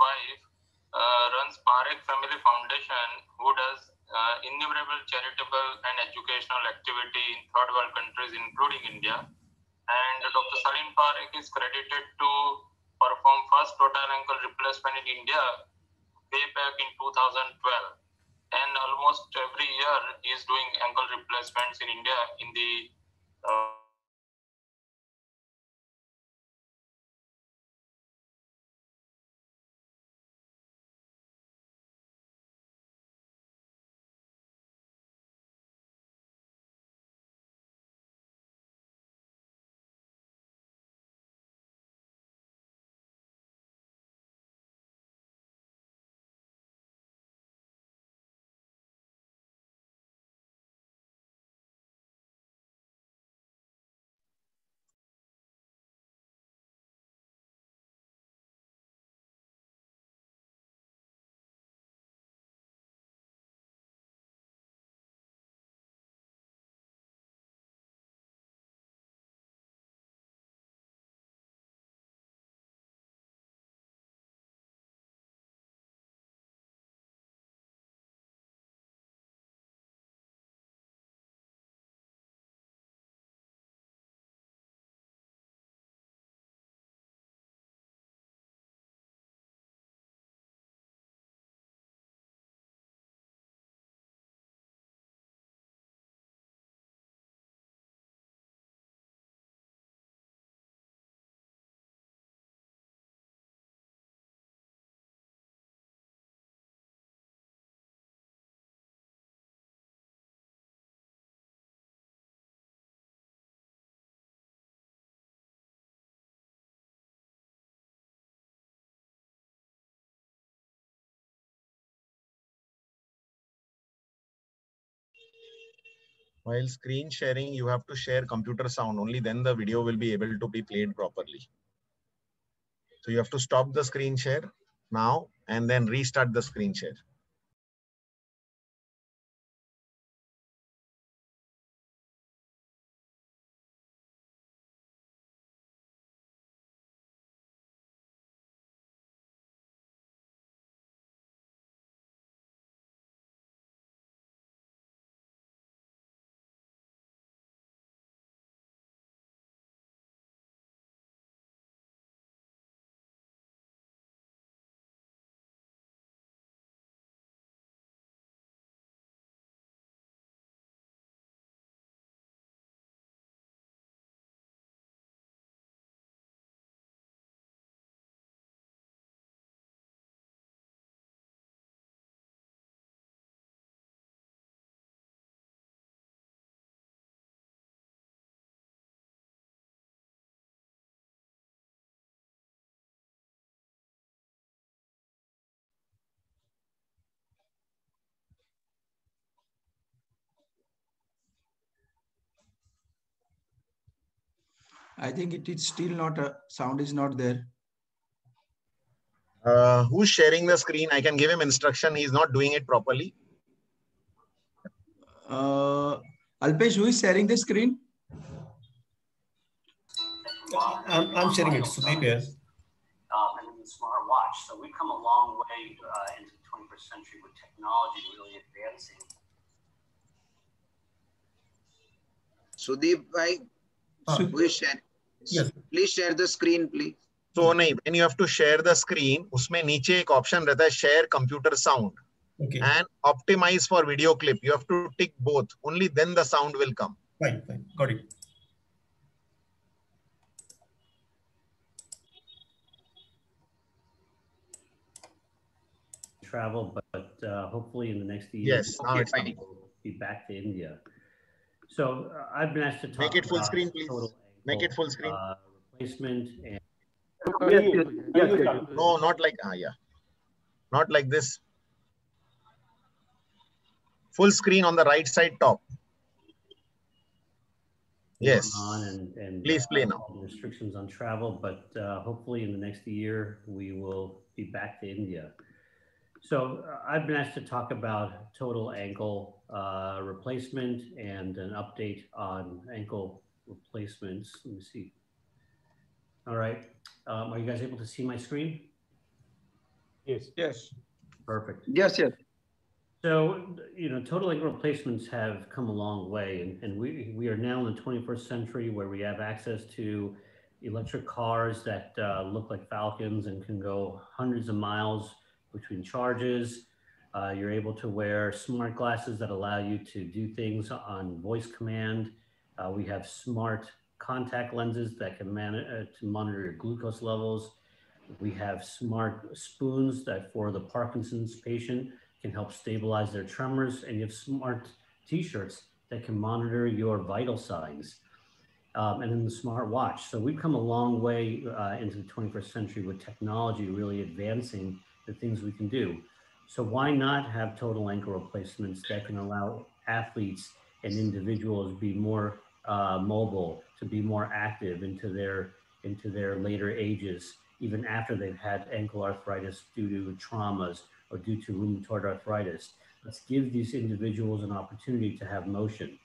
wife uh, runs Parekh Family Foundation, who does uh, innumerable charitable and educational activity in third world countries, including India. And Dr. Selene Parekh is credited to perform first total ankle replacement in India way back in 2012. And almost every year he is doing ankle replacements in India in the uh, While screen sharing, you have to share computer sound. Only then the video will be able to be played properly. So you have to stop the screen share now and then restart the screen share. I think it is still not a sound is not there. Uh, who's sharing the screen? I can give him instruction. He's not doing it properly. Uh, Alpesh, who is sharing the screen? I'm, I'm sharing it. Sudeep here. um, and then the smart watch. So we've come a long way uh, into the 21st century with technology really advancing. Sudeep bhai, Uh, please share yes. please share the screen please. So mm And nahi when you have to share the screen usme niche ek option rehta hai share computer sound. Okay. And optimize for video clip. You have to tick both. Only then the sound will come. Fine fine. Got it. Travel but uh, hopefully in the next few years yes now it's be back to india. So uh, i've been asked to talk make it full screen please. total Make it full screen. Uh, replacement and Yes, yes, yes, yes. No, not like, ah, yeah. Not like this. Full screen on the right side top. Yes. on and, and Please play uh, now. restrictions on travel, but uh, hopefully in the next year we will be back to India. So uh, I've been asked to talk about total ankle uh, replacement and an update on ankle replacements. Let me see. All right, um, are you guys able to see my screen? Yes. Yes. Perfect. Yes, yes. So, you know, total ankle replacements have come a long way, and, and we, we are now in the 21st century where we have access to electric cars that uh, look like Falcons and can go hundreds of miles between charges. Uh, you're able to wear smart glasses that allow you to do things on voice command. Uh, we have smart contact lenses that can man- uh, to monitor your glucose levels. We have smart spoons that for the Parkinson's patient can help stabilize their tremors, and you have smart t-shirts that can monitor your vital signs. Um, and then the smart watch. So we've come a long way uh, into the 21st century with technology really advancing the things we can do. So why not have total ankle replacements that can allow athletes and individuals be more uh, mobile, to be more active into their into their later ages, even after they've had ankle arthritis due to traumas or due to rheumatoid arthritis. Let's give these individuals an opportunity to have motion.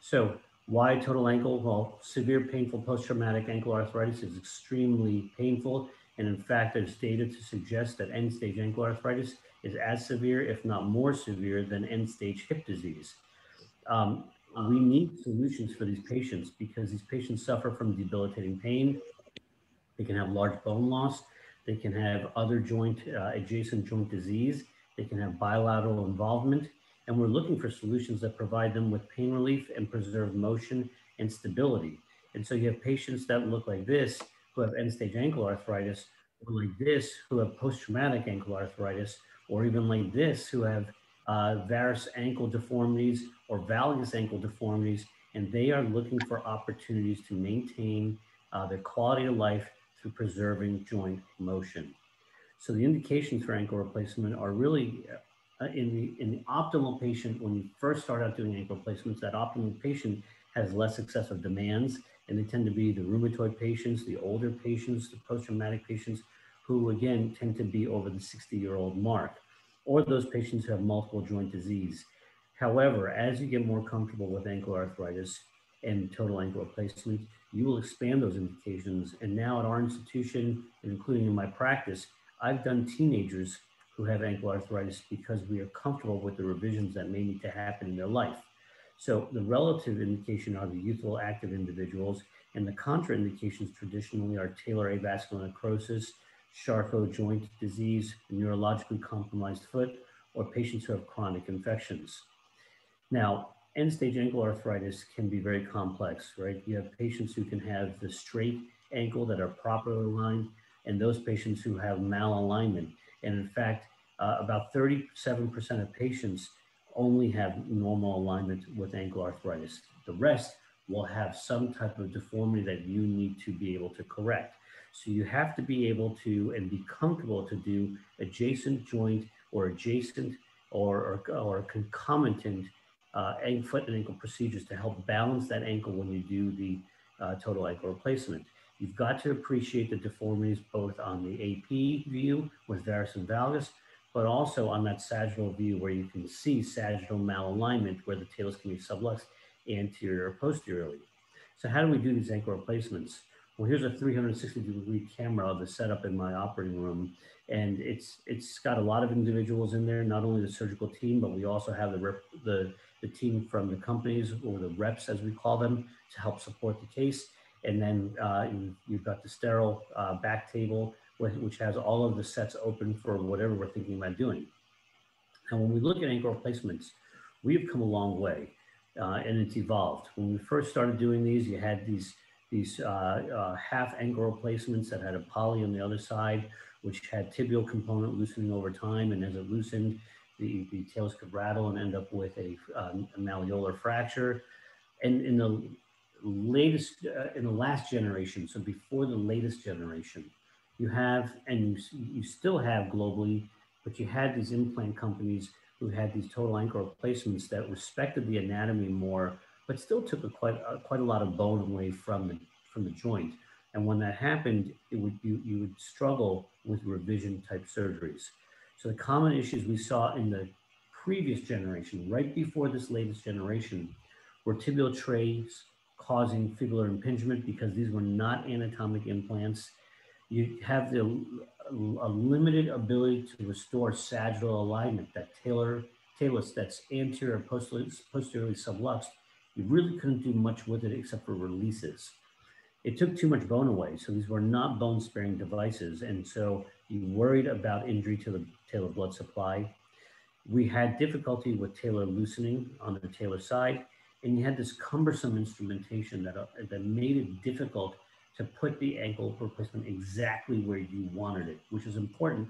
So why total ankle? Well, severe painful post-traumatic ankle arthritis is extremely painful. And in fact, there's data to suggest that end-stage ankle arthritis is as severe, if not more severe than end-stage hip disease. Um, we need solutions for these patients because these patients suffer from debilitating pain. They can have large bone loss. They can have other joint, uh, adjacent joint disease. They can have bilateral involvement. And we're looking for solutions that provide them with pain relief and preserve motion and stability. And so you have patients that look like this who have end stage ankle arthritis, or like this who have post traumatic ankle arthritis, or even like this who have uh, varus ankle deformities or valgus ankle deformities. And they are looking for opportunities to maintain uh, their quality of life through preserving joint motion. So the indications for ankle replacement are really uh, in the in the optimal patient when you first start out doing ankle replacements. That optimal patient has less excessive demands, and they tend to be the rheumatoid patients, the older patients, the post-traumatic patients, who again tend to be over the 60-year-old mark, or those patients who have multiple joint disease. However, as you get more comfortable with ankle arthritis and total ankle replacement, you will expand those indications. And now at our institution, and including in my practice, I've done teenagers who have ankle arthritis because we are comfortable with the revisions that may need to happen in their life. So the relative indication are the youthful active individuals, and the contraindications traditionally are talar avascular necrosis, Charcot joint disease, neurologically compromised foot, or patients who have chronic infections. Now, end stage ankle arthritis can be very complex, right? You have patients who can have the straight ankle that are properly aligned, and those patients who have malalignment. And in fact, uh, about 37% of patients only have normal alignment with ankle arthritis. The rest will have some type of deformity that you need to be able to correct. So you have to be able to and be comfortable to do adjacent joint or adjacent or, or, or concomitant uh, foot and ankle procedures to help balance that ankle when you do the uh, total ankle replacement. You've got to appreciate the deformities both on the AP view with varus and valgus, but also on that sagittal view where you can see sagittal malalignment where the talus can be subluxed anterior or posteriorly. So how do we do these ankle replacements? Well, here's a 360 degree camera of the setup in my operating room. And it's it's got a lot of individuals in there, not only the surgical team, but we also have the rep, the, the team from the companies or the reps, as we call them, to help support the case. And then uh, you, you've got the sterile uh, back table, which has all of the sets open for whatever we're thinking about doing. And when we look at ankle replacements, we've come a long way uh, and it's evolved. When we first started doing these, you had these these uh, uh, half ankle replacements that had a poly on the other side, which had tibial component loosening over time. And as it loosened, the, the talus could rattle and end up with a, um, a malleolar fracture. And in the latest, uh, in the last generation, so before the latest generation, you have, and you, you still have globally, but you had these implant companies who had these total ankle replacements that respected the anatomy more but still took a quite a, quite a lot of bone away from the from the joint. And when that happened, it would you, you would struggle with revision type surgeries. So the common issues we saw in the previous generation, right before this latest generation, were tibial trays causing fibular impingement because these were not anatomic implants. you have the a limited ability to restore sagittal alignment, that talar, talus that's anterior posteriorly, posteriorly subluxed. You really couldn't do much with it except for releases. It took too much bone away, so these were not bone sparing devices. And so you worried about injury to the talar blood supply. We had difficulty with talar loosening on the talar side, and you had this cumbersome instrumentation that, uh, that made it difficult to put the ankle replacement exactly where you wanted it, which is important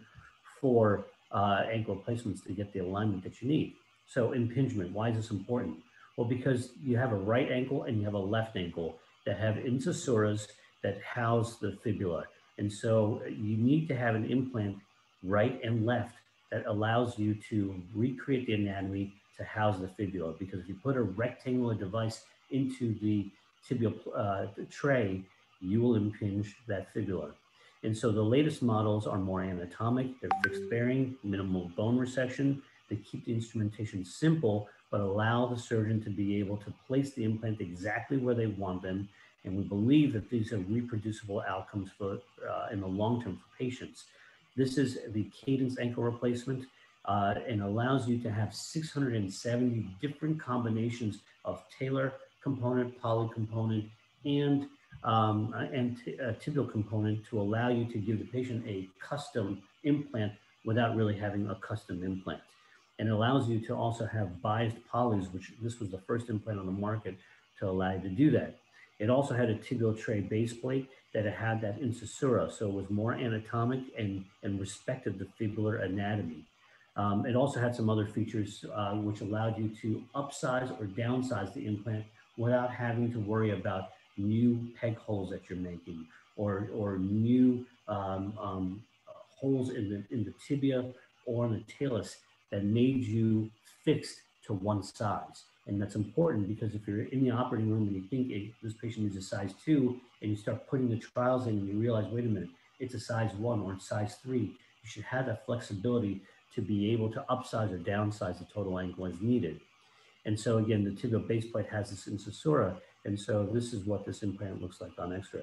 for uh, ankle replacements to get the alignment that you need. So impingement, why is this important? Well, because you have a right ankle and you have a left ankle that have incissuras that house the fibula. And so you need to have an implant right and left that allows you to recreate the anatomy to house the fibula. Because if you put a rectangular device into the tibial uh, tray, you will impinge that fibula. And so the latest models are more anatomic, they're fixed bearing, minimal bone resection. They keep the instrumentation simple, but allow the surgeon to be able to place the implant exactly where they want them. And we believe that these are reproducible outcomes for uh, in the long term for patients. This is the Cadence ankle replacement uh, and allows you to have 670 different combinations of talar component, poly component, and um, and a tibial component to allow you to give the patient a custom implant without really having a custom implant. And allows you to also have biased polys, which this was the first implant on the market to allow you to do that. It also had a tibial tray base plate that it had that incisura, so it was more anatomic and, and respected the fibular anatomy. Um, it also had some other features uh, which allowed you to upsize or downsize the implant without having to worry about new peg holes that you're making or, or new um, um, holes in the, in the tibia or in the talus that made you fixed to one size. And that's important because if you're in the operating room and you think this patient is a size two and you start putting the trials in and you realize, wait a minute, it's a size one or size three, you should have that flexibility to be able to upsize or downsize the total ankle as needed. And so again, the tibial base plate has this incisura and so this is what this implant looks like on x-ray.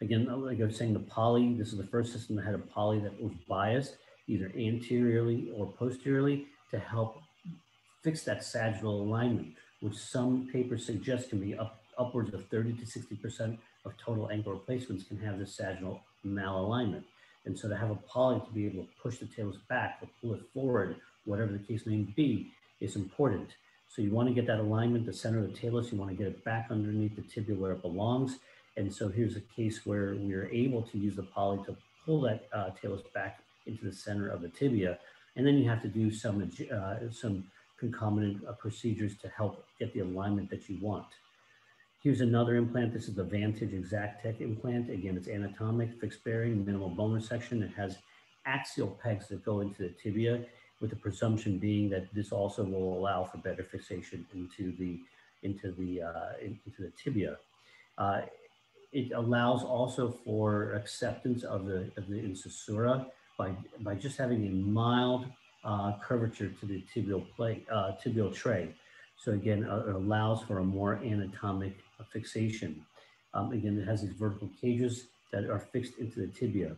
Again, like I was saying, the poly, this is the first system that had a poly that was biased either anteriorly or posteriorly to help fix that sagittal alignment, which some papers suggest can be up, upwards of 30 to 60% of total ankle replacements can have this sagittal malalignment. And so to have a poly to be able to push the talus back or pull it forward, whatever the case may be, is important. So you want to get that alignment, the center of the talus, you want to get it back underneath the tibia where it belongs. And so here's a case where we are able to use the poly to pull that uh, talus back into the center of the tibia. And then you have to do some, uh, some concomitant uh, procedures to help get the alignment that you want. Here's another implant. This is the Vantage Exactech implant. Again, it's anatomic, fixed bearing, minimal bone resection. It has axial pegs that go into the tibia with the presumption being that this also will allow for better fixation into the into the uh, into the tibia. Uh, it allows also for acceptance of the of the incisura by by just having a mild uh, curvature to the tibial plate uh, tibial tray. So again, uh, it allows for a more anatomic fixation. Um, again, it has these vertical cages that are fixed into the tibia.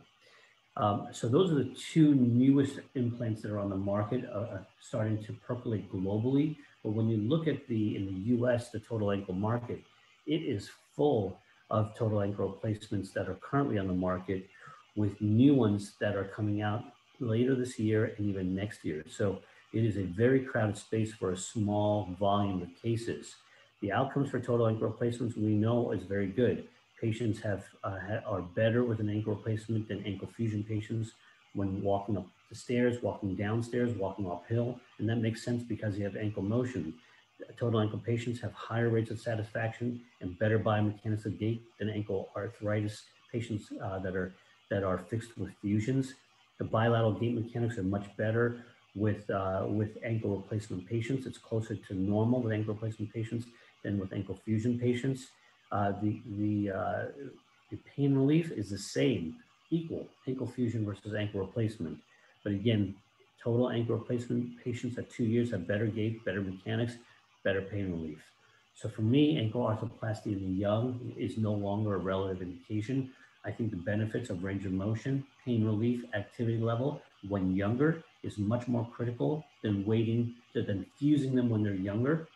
Um, so those are the two newest implants that are on the market, uh, uh, starting to percolate globally. But when you look at the in the U.S. the total ankle market, it is full of total ankle replacements that are currently on the market, with new ones that are coming out later this year and even next year. So it is a very crowded space for a small volume of cases. The outcomes for total ankle replacements we know is very good patients have uh, are better with an ankle replacement than ankle fusion patients when walking up the stairs, walking downstairs, walking uphill, and that makes sense because you have ankle motion. Total ankle patients have higher rates of satisfaction and better biomechanics of gait than ankle arthritis patients uh, that are that are fixed with fusions. The bilateral gait mechanics are much better with uh, with ankle replacement patients. It's closer to normal with ankle replacement patients than with ankle fusion patients. Uh, the, the, uh, the pain relief is the same, equal, ankle fusion versus ankle replacement. But again, total ankle replacement patients at two years have better gait, better mechanics, better pain relief. So for me, ankle arthroplasty in the young is no longer a relative indication. I think the benefits of range of motion, pain relief, activity level when younger is much more critical than waiting to than fusing them when they're younger.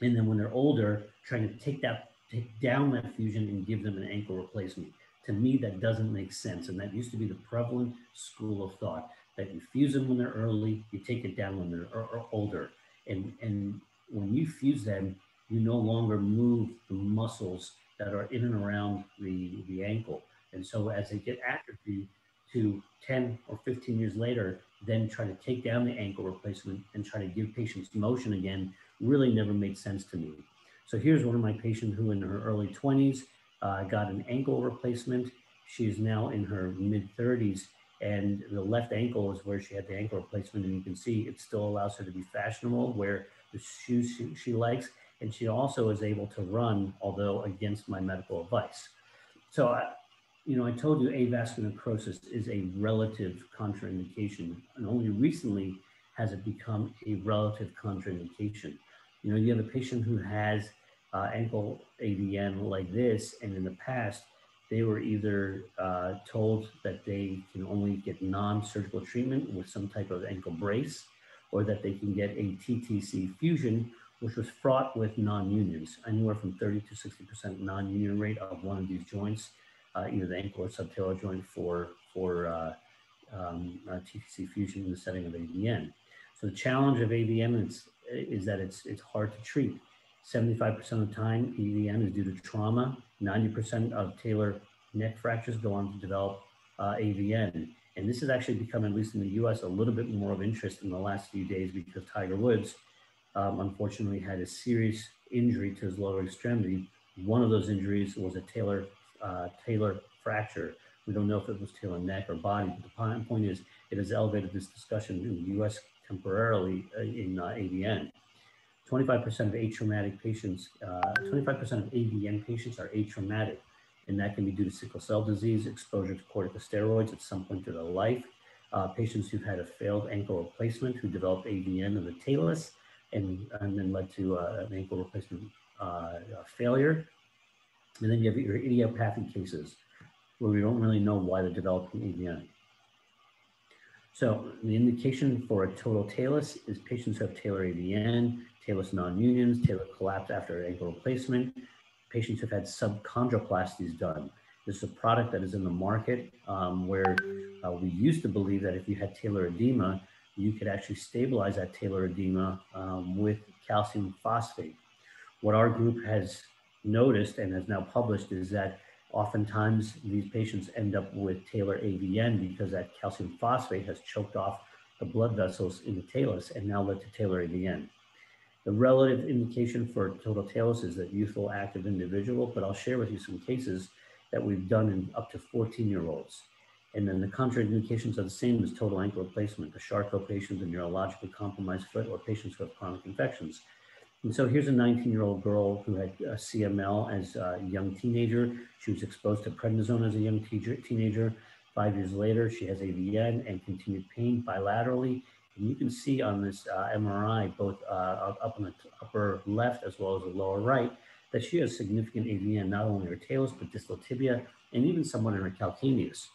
And then when they're older, trying to take that take down that fusion and give them an ankle replacement. To me, that doesn't make sense. And that used to be the prevalent school of thought that you fuse them when they're early, you take it down when they're or, or older. And, and when you fuse them, you no longer move the muscles that are in and around the, the ankle. And so as they get atrophy to 10 or 15 years later, then try to take down the ankle replacement and try to give patients motion again really never made sense to me. So here's one of my patients who in her early 20s uh, got an ankle replacement. She's now in her mid 30s and the left ankle is where she had the ankle replacement and you can see it still allows her to be fashionable, wear the shoes she, she likes, and she also is able to run, although against my medical advice. So, I, you know, I told you avascular necrosis is a relative contraindication, and only recently has it become a relative contraindication. You know, you have a patient who has uh, ankle AVN like this, and in the past, they were either uh, told that they can only get non-surgical treatment with some type of ankle brace, or that they can get a TTC fusion, which was fraught with non-unions, anywhere from 30 to 60% non-union rate of one of these joints, uh, either the ankle or subtalar joint for, for uh, um, TTC fusion in the setting of AVN. So the challenge of AVN is, is that it's, it's hard to treat. 75% of the time, AVN is due to trauma. 90% of talar neck fractures go on to develop uh, AVN. And this has actually become, at least in the US, a little bit more of interest in the last few days because Tiger Woods um, unfortunately had a serious injury to his lower extremity. One of those injuries was a talar uh, talar fracture. We don't know if it was talar neck or body, but the point is it has elevated this discussion in the US temporarily uh, in uh, AVN. 25% of atraumatic patients, 25% uh, of AVN patients are atraumatic, and that can be due to sickle cell disease, exposure to corticosteroids at some point in their life, uh, patients who've had a failed ankle replacement who developed AVN of the talus and, and then led to uh, an ankle replacement uh, failure. And then you have your idiopathic cases where we don't really know why they're developing AVN. So the indication for a total talus is patients who have talar AVN, talus non-unions, talar collapse after ankle replacement. Patients who have had subchondroplasties done. This is a product that is in the market um, where uh, we used to believe that if you had talar edema, you could actually stabilize that talar edema um, with calcium phosphate. What our group has noticed and has now published is that oftentimes these patients end up with talar AVN because that calcium phosphate has choked off the blood vessels in the talus and now led to talar AVN. The relative indication for total talus is that youthful active individual, but I'll share with you some cases that we've done in up to 14 year olds. And then the contraindications are the same as total ankle replacement, the Charcot patients, the neurologically compromised foot, or patients who have chronic infections. And so here's a 19 year old girl who had a CML as a young teenager. She was exposed to prednisone as a young teenager. Five years later, she has AVN and continued pain bilaterally and you can see on this uh, MRI, both uh, up on the upper left as well as the lower right, that she has significant AVN, not only her talus, but distal tibia, and even somewhat in her calcaneus.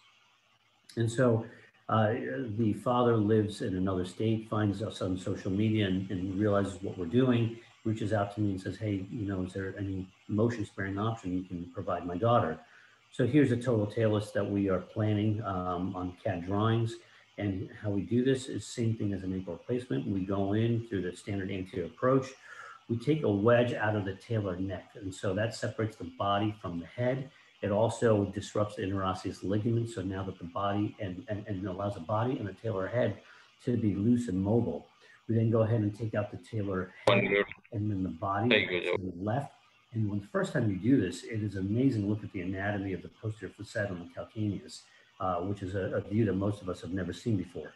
And so uh, the father lives in another state, finds us on social media and, and, realizes what we're doing, reaches out to me and says, hey, you know, is there any motion sparing option you can provide my daughter? So here's a total talus that we are planning um, on CAD drawings. And how we do this is same thing as an ankle replacement. We go in through the standard anterior approach. We take a wedge out of the talar neck. And so that separates the body from the head. It also disrupts the interosseous ligament. So now that the body and, and, and allows the body and the talar head to be loose and mobile. We then go ahead and take out the talar head and then the body to the left. And when the first time you do this, it is amazing to look at the anatomy of the posterior facet on the calcaneus uh, which is a, a, view that most of us have never seen before.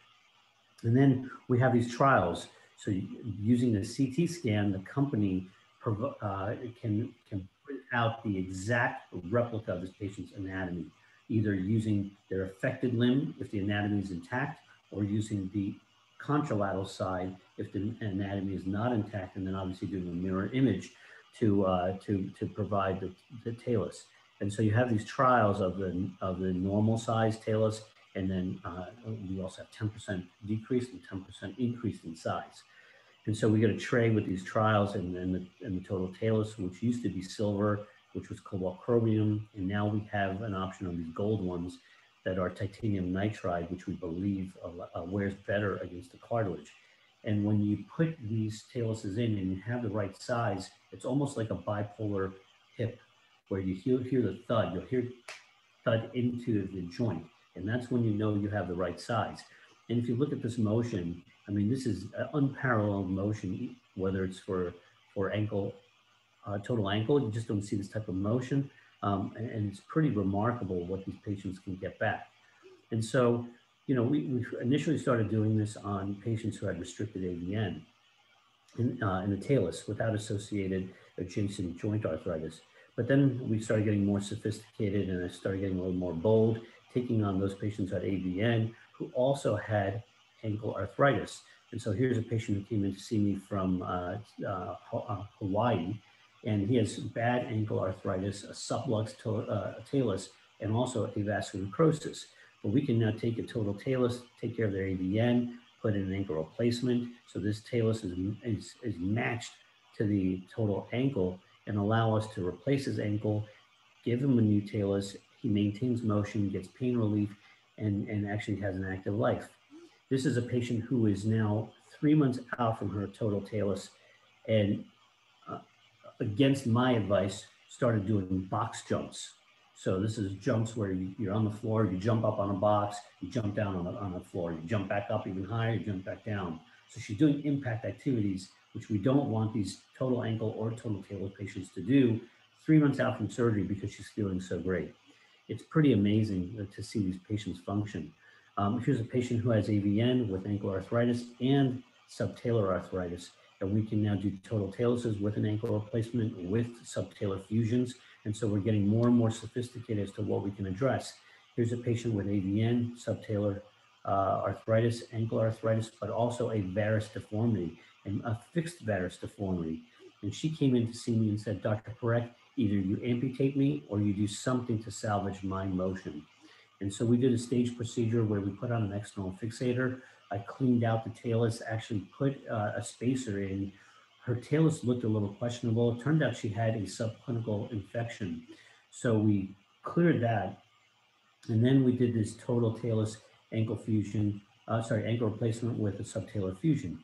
And then we have these trials. So using the CT scan, the company uh, can, can out the exact replica of this patient's anatomy, either using their affected limb if the anatomy is intact, or using the contralateral side if the anatomy is not intact, and then obviously doing a mirror image to, uh, to, to provide the, the talus. And so you have these trials of the of the normal size talus, and then uh, we also have 10% decrease and 10% increase in size. And so we get a tray with these trials and, and, the, and the total talus, which used to be silver, which was cobalt chromium, and now we have an option on these gold ones that are titanium nitride, which we believe uh, uh, wears better against the cartilage. And when you put these taluses in and you have the right size, it's almost like a bipolar hip where you hear, hear the thud, you'll hear thud into the joint. And that's when you know you have the right size. And if you look at this motion, I mean, this is unparalleled motion, whether it's for, for ankle, uh, total ankle, you just don't see this type of motion. Um, and, and, it's pretty remarkable what these patients can get back. And so, you know, we, we initially started doing this on patients who had restricted AVN in, uh, in the talus without associated adjacent joint arthritis. But then we started getting more sophisticated and I started getting a little more bold, taking on those patients who had AVN who also had ankle arthritis. And so here's a patient who came in to see me from uh, uh, uh Hawaii, and he has bad ankle arthritis, a sublux uh, talus, and also avascular necrosis. But we can now take a total talus, take care of their AVN, put in an ankle replacement. So this talus is, is, is matched to the total ankle and allow us to replace his ankle, give him a new talus. He maintains motion, gets pain relief, and, and actually has an active life. This is a patient who is now three months out from her total talus and uh, against my advice, started doing box jumps. So this is jumps where you, are on the floor, you jump up on a box, you jump down on the, on the floor, you jump back up even higher, you jump back down. So she's doing impact activities which we don't want these total ankle or total talus patients to do three months out from surgery because she's feeling so great. It's pretty amazing to see these patients function. Um, here's a patient who has AVN with ankle arthritis and subtalar arthritis, and we can now do total taluses with an ankle replacement with subtalar fusions. And so we're getting more and more sophisticated as to what we can address. Here's a patient with AVN, subtalar uh, arthritis, ankle arthritis, but also a varus deformity and a fixed varus deformity. And she came in to see me and said, Dr. Parekh, either you amputate me or you do something to salvage my motion. And so we did a stage procedure where we put on an external fixator. I cleaned out the talus, actually put uh, a spacer in. Her talus looked a little questionable. It turned out she had a subclinical infection. So we cleared that. And then we did this total talus ankle fusion, uh, sorry, ankle replacement with a subtalar fusion.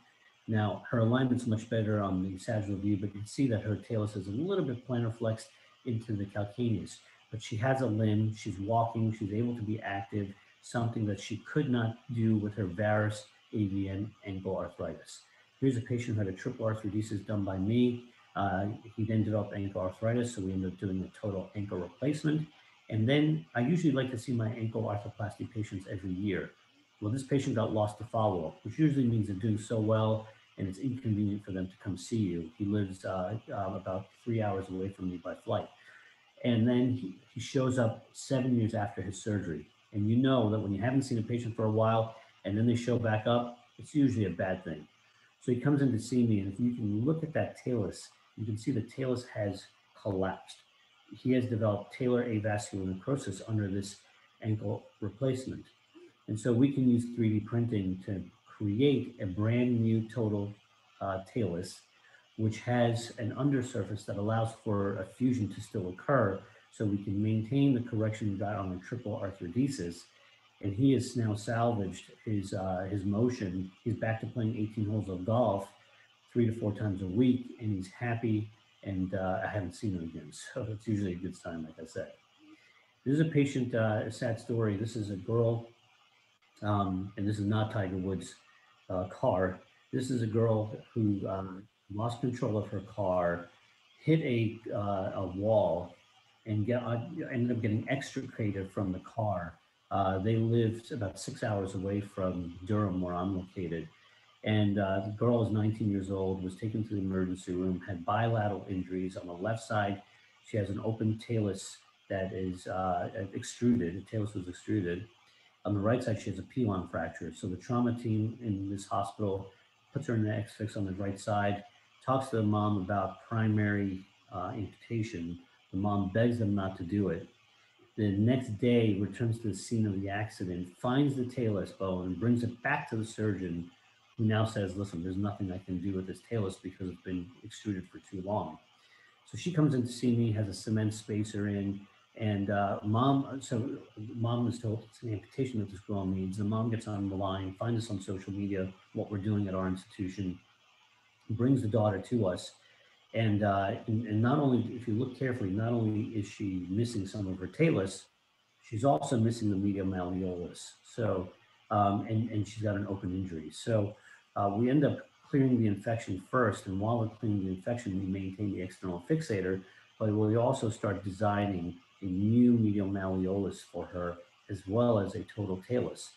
Now, her alignment's much better on the sagittal view, but you can see that her talus is a little bit plantar flexed into the calcaneus. But she has a limb, she's walking, she's able to be active, something that she could not do with her varus AVN ankle arthritis. Here's a patient who had a triple arthrodesis done by me. Uh, he then developed ankle arthritis, so we ended up doing a total ankle replacement. And then I usually like to see my ankle arthroplasty patients every year. Well, this patient got lost to follow-up, which usually means they're doing so well and it's inconvenient for them to come see you. He lives uh, uh, about three hours away from me by flight. And then he, he shows up seven years after his surgery. And you know that when you haven't seen a patient for a while and then they show back up, it's usually a bad thing. So he comes in to see me, and if you can look at that talus, you can see the talus has collapsed. He has developed talar avascular necrosis under this ankle replacement. And so we can use 3D printing to create a brand new total uh, talus, which has an undersurface that allows for a fusion to still occur. So we can maintain the correction we got on the triple arthrodesis. And he has now salvaged his, uh, his motion. He's back to playing 18 holes of golf three to four times a week, and he's happy. And uh, I haven't seen him again. So it's usually a good sign, like I said. This is a patient, uh, a sad story. This is a girl, um, and this is not Tiger Woods' uh, car. This is a girl who um, lost control of her car, hit a, uh, a wall, and get, uh, ended up getting extricated from the car. Uh, they lived about six hours away from Durham, where I'm located. And uh, the girl is 19 years old, was taken to the emergency room, had bilateral injuries on the left side. She has an open talus that is uh, extruded. The talus was extruded. On the right side, she has a pilon fracture. So the trauma team in this hospital puts her in the X-fix on the right side, talks to the mom about primary uh, amputation, The mom begs them not to do it. The next day returns to the scene of the accident, finds the talus bone, and brings it back to the surgeon, who now says, listen, there's nothing I can do with this talus because it's been extruded for too long. So she comes in to see me, has a cement spacer in, and uh, mom, so mom is told it's an amputation that this girl needs. The mom gets on the line, finds us on social media, what we're doing at our institution, brings the daughter to us. And, uh, and, and not only, if you look carefully, not only is she missing some of her talus, she's also missing the medial malleolus. So, um, and, and she's got an open injury. So uh, we end up clearing the infection first. And while we're clearing the infection, we maintain the external fixator, but we also start designing a new medial malleolus for her, as well as a total talus.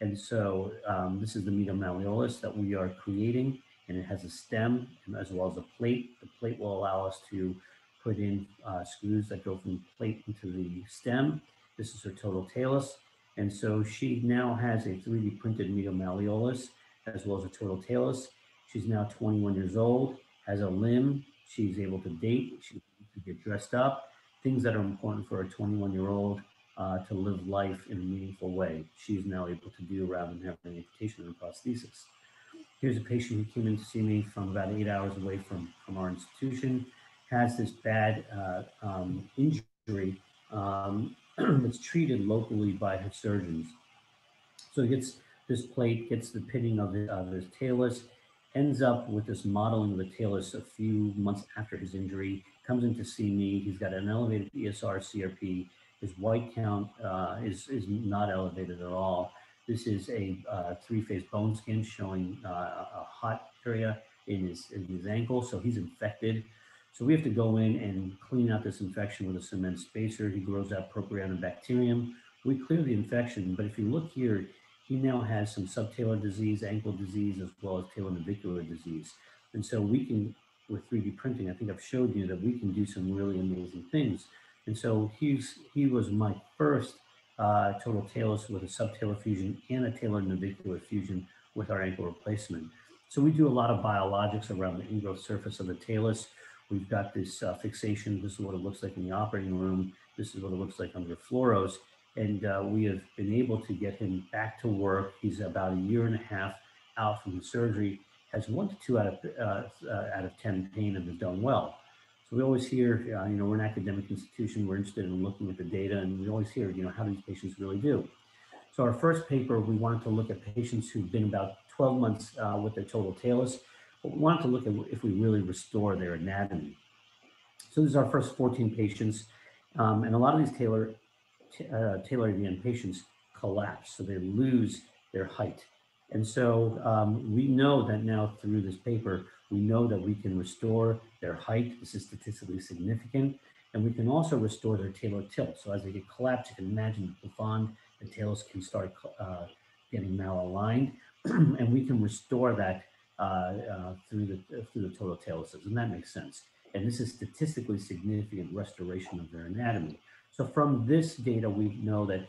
And so um, this is the medial malleolus that we are creating, and it has a stem as well as a plate. The plate will allow us to put in uh, screws that go from the plate into the stem. This is her total talus. And so she now has a 3D printed medial malleolus as well as a total talus. She's now 21 years old, has a limb. She's able to date. She can get dressed up things that are important for a 21 year old uh, to live life in a meaningful way. She's now able to do rather than having amputation and prosthesis. Here's a patient who came in to see me from about eight hours away from, from our institution, has this bad uh, um, injury um, that's treated locally by his surgeons. So he gets this plate, gets the pitting of, the, of his talus, ends up with this modeling of the talus a few months after his injury, comes in to see me. He's got an elevated ESR CRP. His white count uh, is, is not elevated at all. This is a uh, three-phase bone scan showing uh, a hot area in his, in his ankle, so he's infected. So we have to go in and clean out this infection with a cement spacer. He grows out bacterium. We clear the infection, but if you look here, he now has some subtalar disease, ankle disease, as well as talonavicular disease. And so we can with 3D printing, I think I've showed you that we can do some really amazing things. And so he's he was my first uh, total talus with a subtalar fusion and a talar navicular fusion with our ankle replacement. So we do a lot of biologics around the ingrowth surface of the talus. We've got this uh, fixation. This is what it looks like in the operating room. This is what it looks like under fluoros. And uh, we have been able to get him back to work. He's about a year and a half out from surgery has one to two out of uh, uh, out of ten pain and has done well. So we always hear, uh, you know, we're an academic institution. We're interested in looking at the data, and we always hear, you know, how do these patients really do? So our first paper, we wanted to look at patients who've been about 12 months uh, with their total talus, but we wanted to look at if we really restore their anatomy. So this is our first 14 patients, um, and a lot of these talar uh, talar patients collapse, so they lose their height. And so um, we know that now through this paper, we know that we can restore their height. This is statistically significant. And we can also restore their talar tilt. So as they get collapsed, you can imagine the plafond, the tails can start uh, getting malaligned. and we can restore that uh, uh, through the through the total taluses. And that makes sense. And this is statistically significant restoration of their anatomy. So from this data, we know that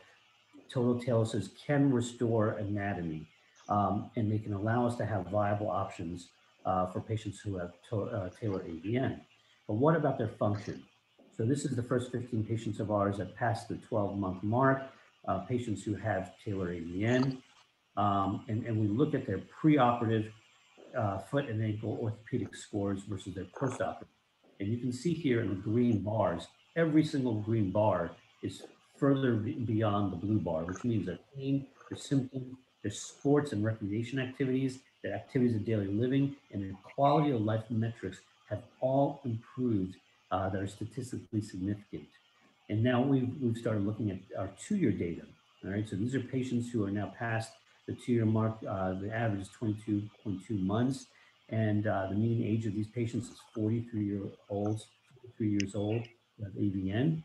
total taluses can restore anatomy um, and they can allow us to have viable options uh, for patients who have uh, talar AVN. But what about their function? So this is the first 15 patients of ours that passed the 12 month mark, uh, patients who have talar AVN. Um, and, and we look at their preoperative uh, foot and ankle orthopedic scores versus their postoperative. And you can see here in the green bars, every single green bar is further beyond the blue bar, which means that pain, their symptoms, their sports and recreation activities, their activities of daily living, and their quality of life metrics have all improved uh, that are statistically significant. And now we've, we've started looking at our two-year data. All right, so these are patients who are now past the two-year mark. Uh, the average is 22.2 months, and uh, the mean age of these patients is 43 year olds, 43 years old, with AVN.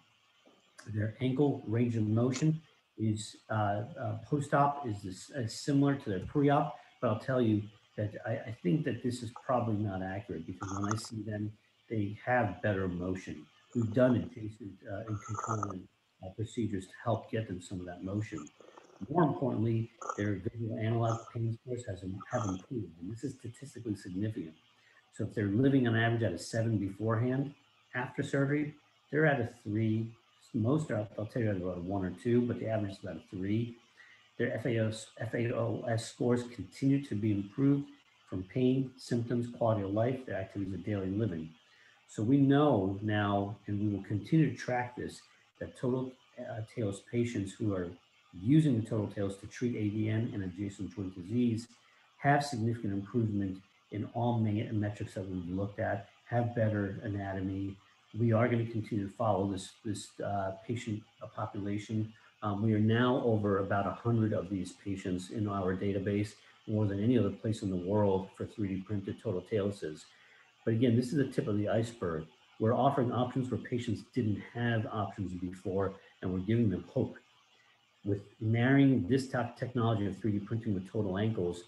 Their ankle range of motion is uh, uh, post-op is this, uh, similar to their pre-op, but I'll tell you that I, I, think that this is probably not accurate because when I see them, they have better motion. We've done invasive uh, and controlling uh, procedures to help get them some of that motion. More importantly, their visual analog pain scores has, have improved, and this is statistically significant. So if they're living on average at a seven beforehand, after surgery, they're at a three. Most are, I'll tell you about a one or two, but the average is about three. Their FAOS, FAOS scores continue to be improved from pain, symptoms, quality of life, their activities of daily living. So we know now, and we will continue to track this, that total uh, patients who are using the total talus to treat AVN and adjacent joint disease have significant improvement in all metrics that we've looked at, have better anatomy. We are going to continue to follow this, this uh, patient uh, population. Um, we are now over about 100 of these patients in our database, more than any other place in the world for 3D printed total TAOSes. But again, this is the tip of the iceberg. We're offering options where patients didn't have options before, and we're giving them hope. With marrying this type of technology of 3D printing with total ankles,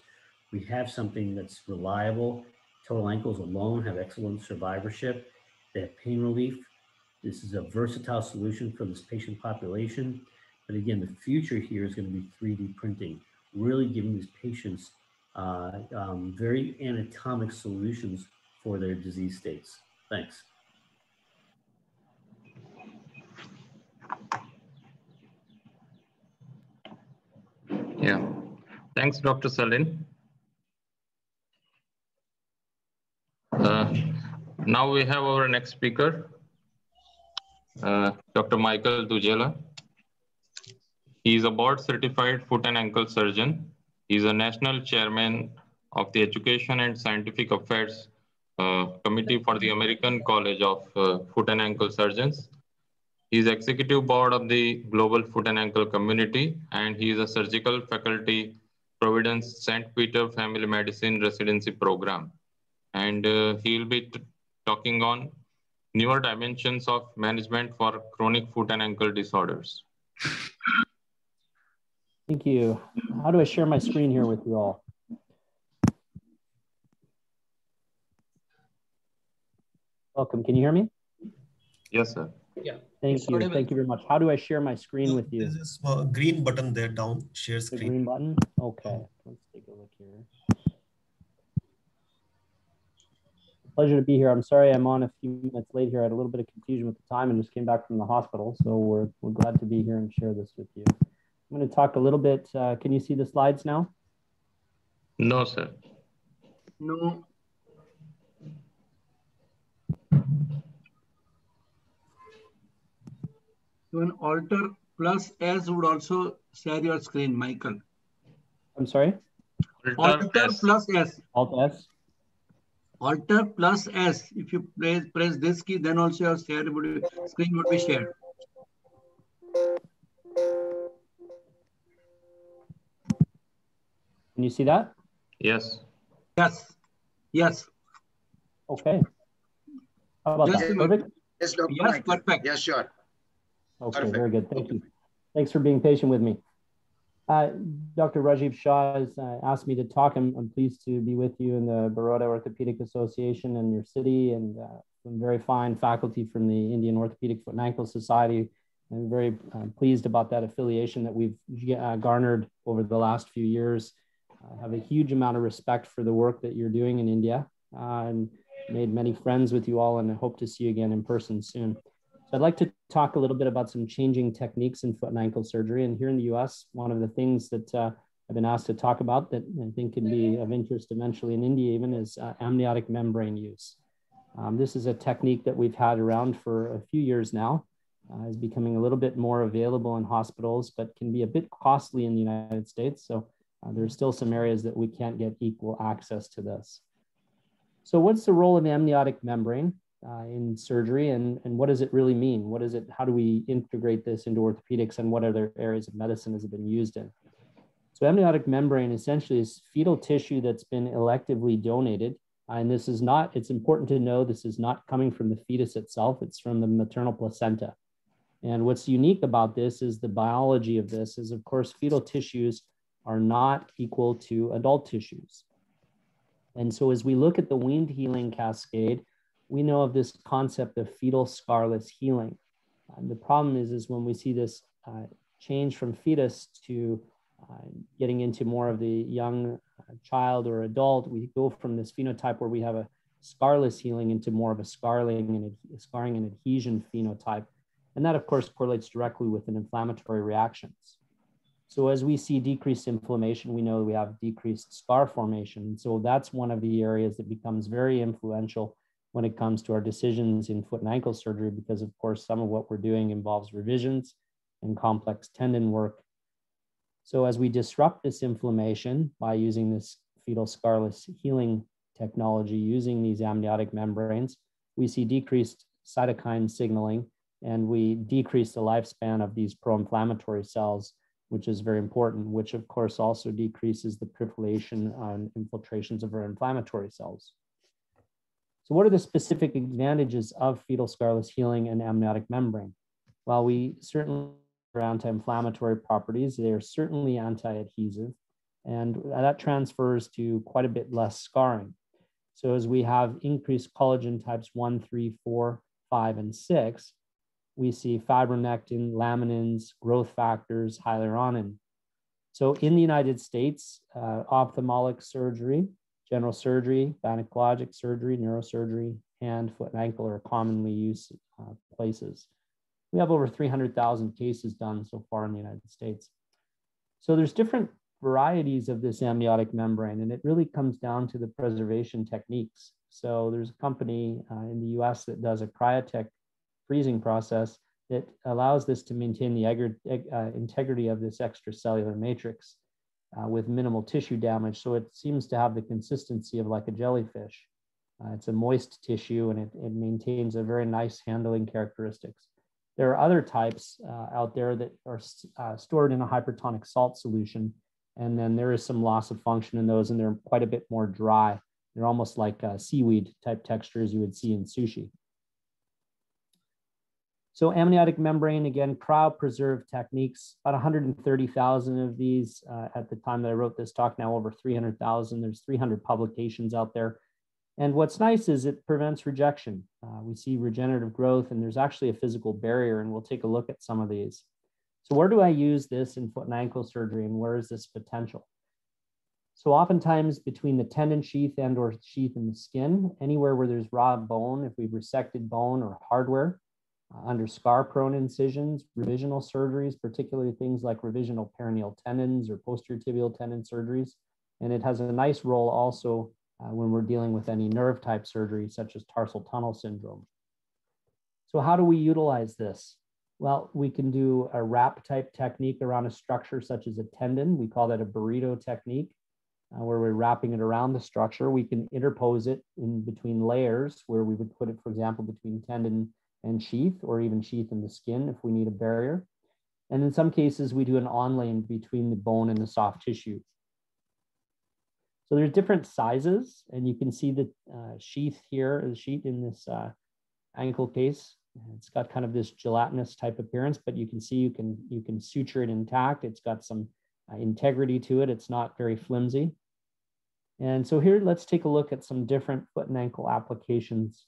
we have something that's reliable. Total ankles alone have excellent survivorship. Have pain relief. This is a versatile solution for this patient population. But again, the future here is going to be 3D printing, really giving these patients uh, um, very anatomic solutions for their disease states. Thanks. Yeah. Thanks, Dr. Selene. Uh, now we have our next speaker, uh, Dr. Michael Dujela. He is a board certified foot and ankle surgeon. He is a national chairman of the Education and Scientific Affairs uh, Committee for the American College of uh, Foot and Ankle Surgeons. He is executive board of the Global Foot and Ankle Community, and he is a surgical faculty Providence St. Peter Family Medicine Residency Program. And uh, he'll be talking on newer dimensions of management for chronic foot and ankle disorders. Thank you. How do I share my screen here with you all? Welcome. Can you hear me? Yes, sir. Yeah. Thank you. Thank you very much. How do I share my screen with you? There's a green button there down, share The screen. green button? Okay. Let's take a look here. Pleasure to be here. I'm sorry I'm on a few minutes late here. I had a little bit of confusion with the time and just came back from the hospital. So we're, we're glad to be here and share this with you. I'm going to talk a little bit. Uh, can you see the slides now? No, sir. No. Even alter plus S would also share your screen, Michael. I'm sorry? Alter S. plus S. Alt S? Alter plus S. If you press, press this key, then also your share would, screen would be shared. Can you see that? Yes. Yes. Yes. Okay. How about Just that? Perfect? Yes, Dr. Yes, perfect. Yes, sure. Okay, Perfect. very good. Thank you. Thanks for being patient with me. Uh, Dr. Rajiv Shah has uh, asked me to talk. I'm, I'm pleased to be with you in the Baroda Orthopedic Association in your city and uh, some very fine faculty from the Indian Orthopedic Foot and Ankle Society. I'm very uh, pleased about that affiliation that we've uh, garnered over the last few years. I have a huge amount of respect for the work that you're doing in India uh, and made many friends with you all and I hope to see you again in person soon. So I'd like to talk a little bit about some changing techniques in foot and ankle surgery. And here in the US, one of the things that uh, I've been asked to talk about that I think can be of interest eventually in India even is uh, amniotic membrane use. Um, this is a technique that we've had around for a few years now. Uh, is becoming a little bit more available in hospitals, but can be a bit costly in the United States. So uh, there's still some areas that we can't get equal access to this. So what's the role of amniotic membrane? Uh, in surgery and, and what does it really mean? What is it? How do we integrate this into orthopedics and what other areas of medicine has it been used in? So amniotic membrane essentially is fetal tissue that's been electively donated. And this is not, it's important to know this is not coming from the fetus itself, it's from the maternal placenta. And what's unique about this is the biology of this is of course, fetal tissues are not equal to adult tissues. And so as we look at the weaned healing cascade, we know of this concept of fetal scarless healing. And the problem is, is when we see this uh, change from fetus to uh, getting into more of the young uh, child or adult, we go from this phenotype where we have a, scarless healing into more of a scarring and scarring and adhesion phenotype. And that, of course, correlates directly with an inflammatory reactions. So as we see decreased inflammation, we know we have decreased scar formation. So that's one of the areas that becomes very influential when it comes to our decisions in foot and ankle surgery, because of course, some of what we're doing involves revisions and complex tendon work. So as we disrupt this inflammation by using this fetal scarless healing technology, using these amniotic membranes, we see decreased cytokine signaling and we decrease the lifespan of these pro-inflammatory cells, which is very important, which of course also decreases the proliferation and infiltrations of our inflammatory cells. So what are the specific advantages of fetal scarless healing and amniotic membrane? While we certainly are anti-inflammatory properties, they are certainly anti-adhesive, and that transfers to quite a bit less scarring. So as we have increased collagen types one, three, four, five, and six, we see fibronectin, laminins, growth factors, hyaluronan. So in the United States, uh, ophthalmic surgery General surgery, gynecologic surgery, neurosurgery, hand, foot, and ankle are commonly used uh, places. We have over 300,000 cases done so far in the United States. So there's different varieties of this amniotic membrane, and it really comes down to the preservation techniques. So there's a company uh, in the US that does a cryotech freezing process that allows this to maintain the uh, integrity of this extracellular matrix uh, with minimal tissue damage. So it seems to have the consistency of like a jellyfish. Uh, it's a moist tissue and it, it maintains a very nice handling characteristics. There are other types uh, out there that are uh, stored in a hypertonic salt solution. And then there is some loss of function in those and they're quite a bit more dry. They're almost like uh, seaweed type textures you would see in sushi. So amniotic membrane, again, cryopreserved techniques, about 130,000 of these uh, at the time that I wrote this talk, now over 300,000. There's 300 publications out there. And what's nice is it prevents rejection. Uh, we see regenerative growth and there's actually a physical barrier and we'll take a look at some of these. So where do I use this in foot and ankle surgery and where is this potential? So oftentimes between the tendon sheath and or sheath in the skin, anywhere where there's raw bone, if we've resected bone or hardware, under scar-prone incisions, revisional surgeries, particularly things like revisional peroneal tendons or posterior tibial tendon surgeries. And it has a nice role also uh, when we're dealing with any nerve type surgery, such as tarsal tunnel syndrome. So how do we utilize this? Well, we can do a wrap type technique around a structure such as a tendon. We call that a burrito technique, uh, where we're wrapping it around the structure. We can interpose it in between layers, where we would put it, for example, between tendon and sheath or even sheath in the skin if we need a barrier. And in some cases, we do an onlay between the bone and the soft tissue. So there's different sizes, and you can see the uh, sheath here, the sheath in this uh, ankle case. It's got kind of this gelatinous type appearance, but you can see you can you can suture it intact. It's got some uh, integrity to it. It's not very flimsy. And so here, let's take a look at some different foot and ankle applications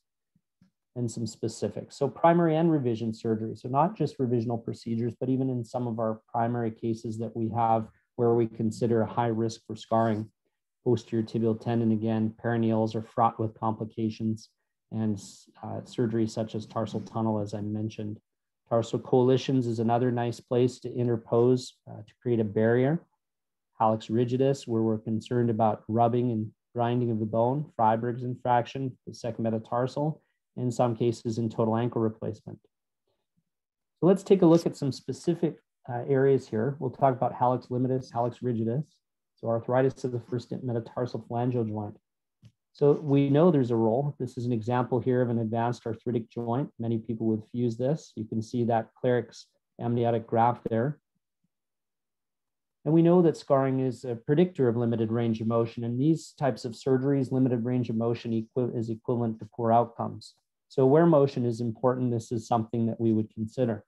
and some specifics. So primary and revision surgery. So not just revisional procedures, but even in some of our primary cases that we have where we consider a high risk for scarring, posterior tibial tendon again, peroneals are fraught with complications and uh, surgery such as tarsal tunnel, as I mentioned. Tarsal coalitions is another nice place to interpose uh, to create a barrier. Hallux rigidus, where we're concerned about rubbing and grinding of the bone, Freiberg's infraction, the second metatarsal, in some cases in total ankle replacement. So let's take a look at some specific uh, areas here. We'll talk about hallux limitus, hallux rigidus. So arthritis of the first metatarsal phalangeal joint. So we know there's a role. This is an example here of an advanced arthritic joint. Many people would fuse this. You can see that Clarix amniotic graft there. And we know that scarring is a predictor of limited range of motion. And these types of surgeries, limited range of motion equi is equivalent to poor outcomes. So where motion is important, this is something that we would consider.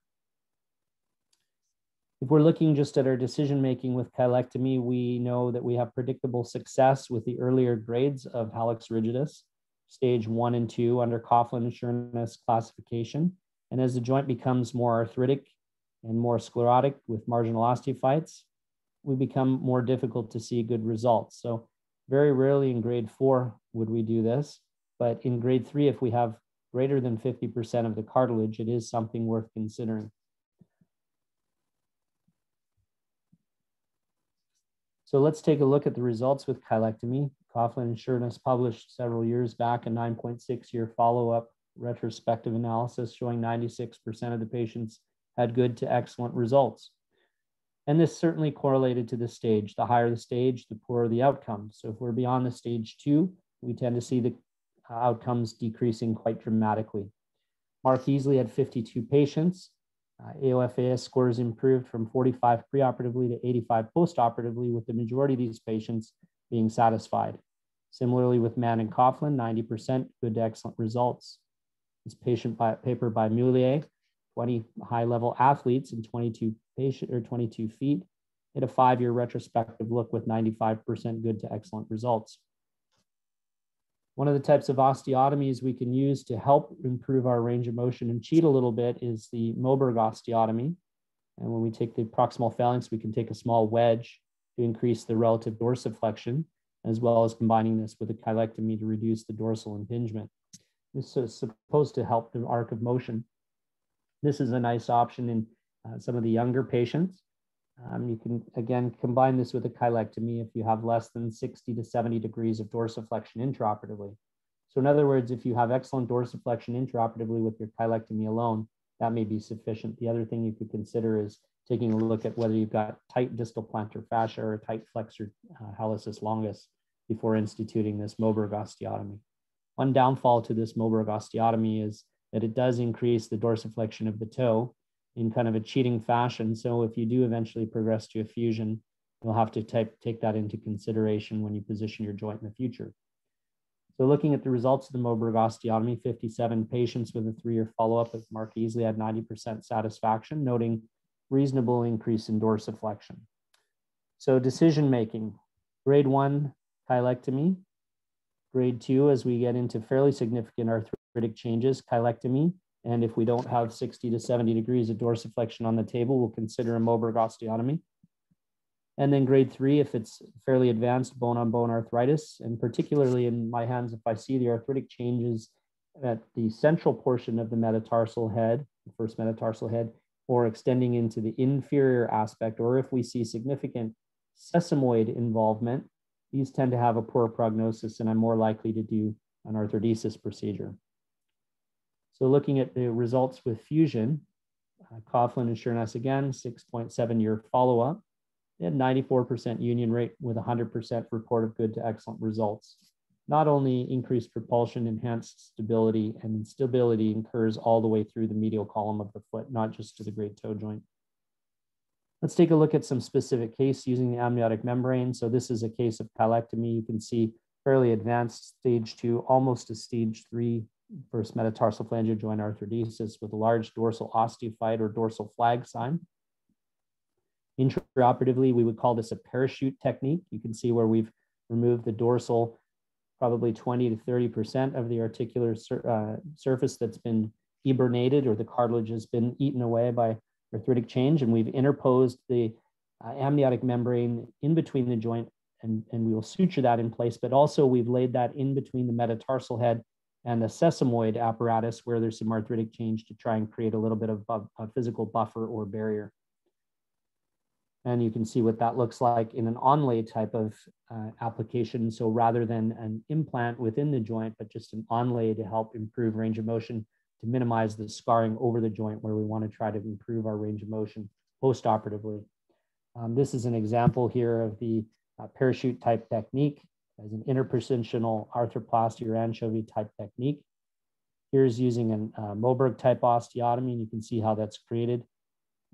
If we're looking just at our decision making with cheilectomy, we know that we have predictable success with the earlier grades of hallux rigidus, stage one and two under Coughlin and classification. And as the joint becomes more arthritic and more sclerotic with marginal osteophytes, we become more difficult to see good results. So very rarely in grade four would we do this but in grade three, if we have greater than 50% of the cartilage, it is something worth considering. So let's take a look at the results with cheilectomy. Coughlin and Shurnas published several years back a 9.6 year follow-up retrospective analysis showing 96% of the patients had good to excellent results. And this certainly correlated to the stage. The higher the stage, the poorer the outcome. So if we're beyond the stage two, we tend to see the outcomes decreasing quite dramatically. Mark Easley had 52 patients. Uh, AOFAS scores improved from 45 preoperatively to 85 postoperatively, with the majority of these patients being satisfied. Similarly, with Mann and Coughlin, 90% good to excellent results. This patient by, paper by Mulier, 20 high-level athletes and 22 patient or 22 feet, at a five-year retrospective look with 95% good to excellent results. One of the types of osteotomies we can use to help improve our range of motion and cheat a little bit is the Moberg osteotomy. And when we take the proximal phalanx, we can take a small wedge to increase the relative dorsiflexion, as well as combining this with a cheilectomy to reduce the dorsal impingement. This is supposed to help the arc of motion. This is a nice option in uh, some of the younger patients. Um, you can, again, combine this with a cheilectomy if you have less than 60 to 70 degrees of dorsiflexion intraoperatively. So in other words, if you have excellent dorsiflexion intraoperatively with your cheilectomy alone, that may be sufficient. The other thing you could consider is taking a look at whether you've got tight distal plantar fascia or tight flexor uh, hallucis longus before instituting this Moberg osteotomy. One downfall to this Moberg osteotomy is that it does increase the dorsiflexion of the toe, in kind of a cheating fashion. So if you do eventually progress to a fusion, you'll have to type, take that into consideration when you position your joint in the future. So looking at the results of the Moberg osteotomy, 57 patients with a three-year follow-up of Mark Easley had 90% satisfaction, noting reasonable increase in dorsiflexion. So decision-making, grade one, cheilectomy. Grade two, as we get into fairly significant arthritic changes, cheilectomy, and if we don't have 60 to 70 degrees of dorsiflexion on the table, we'll consider a Moberg osteotomy. And then grade three, if it's fairly advanced bone on bone arthritis, and particularly in my hands, if I see the arthritic changes at the central portion of the metatarsal head, the first metatarsal head, or extending into the inferior aspect, or if we see significant sesamoid involvement, these tend to have a poor prognosis, and I'm more likely to do an arthrodesis procedure. So looking at the results with fusion, uh, Coughlin and Shurnas again, 6.7 year follow-up. They had 94% union rate with 100% report of good to excellent results. Not only increased propulsion, enhanced stability, and stability incurs all the way through the medial column of the foot, not just to the great toe joint. Let's take a look at some specific case using the amniotic membrane. So this is a case of cheilectomy. You can see fairly advanced stage two, almost a stage three first metatarsal phalangeal joint arthrodesis with a large dorsal osteophyte or dorsal flag sign. Intraoperatively, we would call this a parachute technique. You can see where we've removed the dorsal, probably 20 to 30% of the articular sur uh, surface that's been eburnated or the cartilage has been eaten away by arthritic change. And we've interposed the uh, amniotic membrane in between the joint and, and we will suture that in place, but also we've laid that in between the metatarsal head and the sesamoid apparatus where there's some arthritic change to try and create a little bit of a physical buffer or barrier. And you can see what that looks like in an onlay type of uh, application. So rather than an implant within the joint, but just an onlay to help improve range of motion to minimize the scarring over the joint where we want to try to improve our range of motion post-operatively. Um, this is an example here of the uh, parachute type technique as an interpositional arthroplasty or anchovy type technique. Here's using a uh, Moberg type osteotomy, and you can see how that's created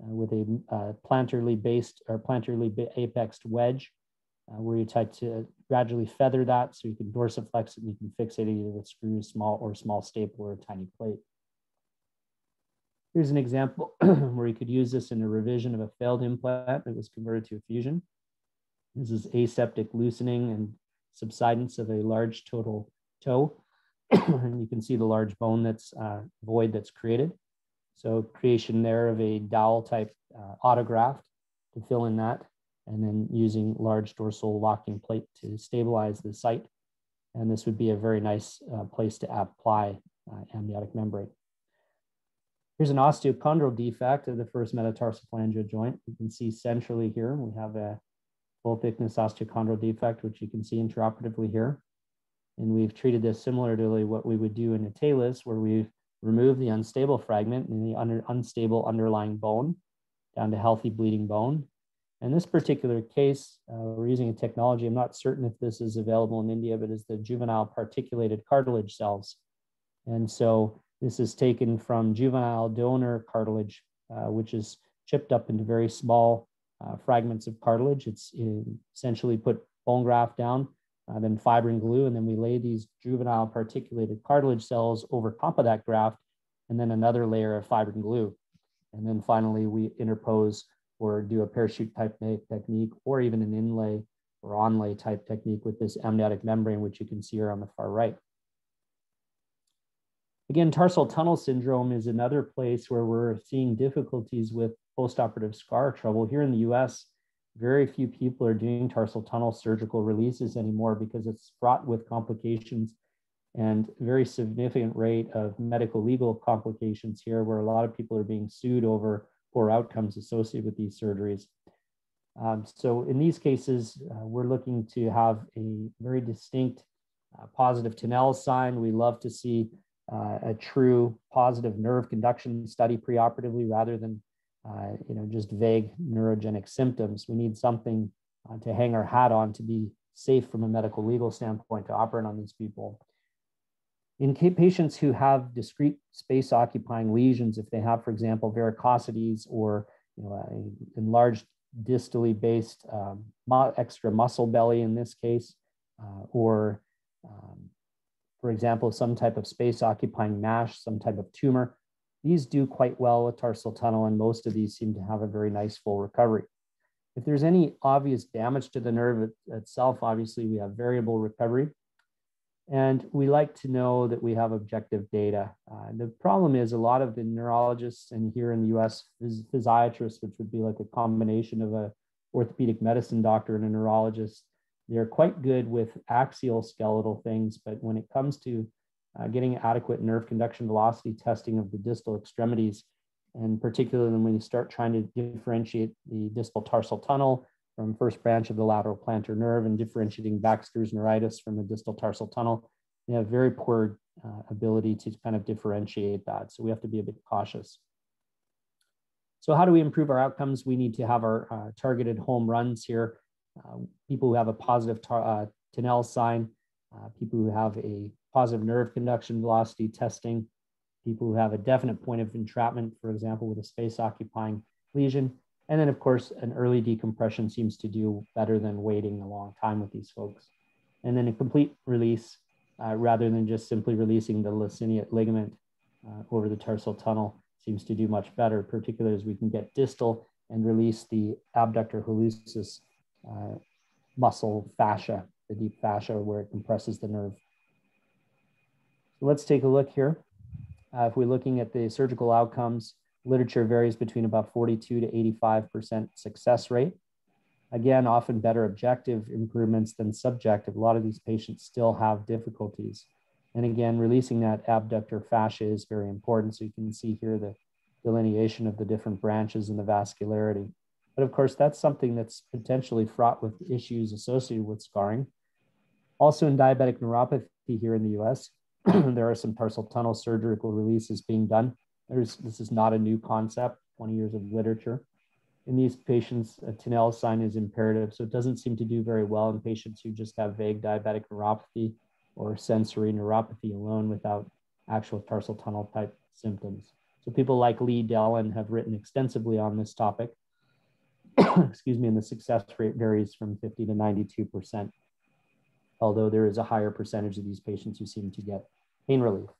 uh, with a uh, plantarly based or plantarly apexed wedge, uh, where you try to gradually feather that so you can dorsiflex it and you can fix it either with screws, small or small staple or a tiny plate. Here's an example where you could use this in a revision of a failed implant that was converted to a fusion. This is aseptic loosening and subsidence of a large total toe. and you can see the large bone that's uh, void that's created. So creation there of a dowel type uh, autograft to fill in that, and then using large dorsal locking plate to stabilize the site. And this would be a very nice uh, place to apply uh, amniotic membrane. Here's an osteochondral defect of the first metatarsal phalangeal joint. You can see centrally here, we have a full thickness osteochondral defect, which you can see intraoperatively here. And we've treated this similarly what we would do in a talus, where we've removed the unstable fragment and the unstable underlying bone down to healthy bleeding bone. In this particular case, uh, we're using a technology, I'm not certain if this is available in India, but it's the juvenile particulated cartilage cells. And so this is taken from juvenile donor cartilage, uh, which is chipped up into very small uh, fragments of cartilage. It's essentially put bone graft down, uh, then fibrin glue, and then we lay these juvenile particulated cartilage cells over top of that graft, and then another layer of fibrin glue. And then finally, we interpose or do a parachute type technique, or even an inlay or onlay type technique with this amniotic membrane, which you can see here on the far right. Again, tarsal tunnel syndrome is another place where we're seeing difficulties with postoperative scar trouble. Here in the US, very few people are doing tarsal tunnel surgical releases anymore because it's fraught with complications and very significant rate of medical legal complications here where a lot of people are being sued over poor outcomes associated with these surgeries. Um, so in these cases, uh, we're looking to have a very distinct uh, positive Tinel sign. We love to see uh, a true positive nerve conduction study preoperatively rather than uh, you know, just vague neurogenic symptoms. We need something uh, to hang our hat on to be safe from a medical legal standpoint to operate on these people. In patients who have discrete space occupying lesions, if they have, for example, varicosities or you know, enlarged distally based um, extra muscle belly in this case, uh, or um, for example, some type of space occupying MASH, some type of tumor, these do quite well with tarsal tunnel, and most of these seem to have a very nice full recovery. If there's any obvious damage to the nerve itself, obviously we have variable recovery. And we like to know that we have objective data. Uh, the problem is a lot of the neurologists and here in the US, physiatrists, which would be like a combination of a orthopedic medicine doctor and a neurologist, they're quite good with axial skeletal things, but when it comes to uh, getting adequate nerve conduction velocity testing of the distal extremities, and particularly when you start trying to differentiate the distal tarsal tunnel from first branch of the lateral plantar nerve and differentiating Baxter's neuritis from the distal tarsal tunnel, they have very poor uh, ability to kind of differentiate that. So we have to be a bit cautious. So how do we improve our outcomes? We need to have our uh, targeted home runs here. Uh, people who have a positive uh, sign, uh, people who have a positive nerve conduction velocity testing, people who have a definite point of entrapment, for example, with a space occupying lesion. And then, of course, an early decompression seems to do better than waiting a long time with these folks. And then a complete release uh, rather than just simply releasing the laciniate ligament uh, over the tarsal tunnel seems to do much better, particularly as we can get distal and release the abductor hallucis uh, muscle fascia, the deep fascia where it compresses the nerve. Let's take a look here. Uh, if we're looking at the surgical outcomes, literature varies between about 42 to 85% success rate. Again, often better objective improvements than subjective. A lot of these patients still have difficulties. And again, releasing that abductor fascia is very important. So you can see here the delineation of the different branches and the vascularity. But of course, that's something that's potentially fraught with issues associated with scarring. Also in diabetic neuropathy here in the US, there are some tarsal tunnel surgical releases being done. There's, this is not a new concept, 20 years of literature. In these patients, a Tinel sign is imperative, so it doesn't seem to do very well in patients who just have vague diabetic neuropathy or sensory neuropathy alone without actual tarsal tunnel type symptoms. So people like Lee Dellon have written extensively on this topic. Excuse me, and the success rate varies from 50 to 92% although there is a higher percentage of these patients who seem to get pain relief.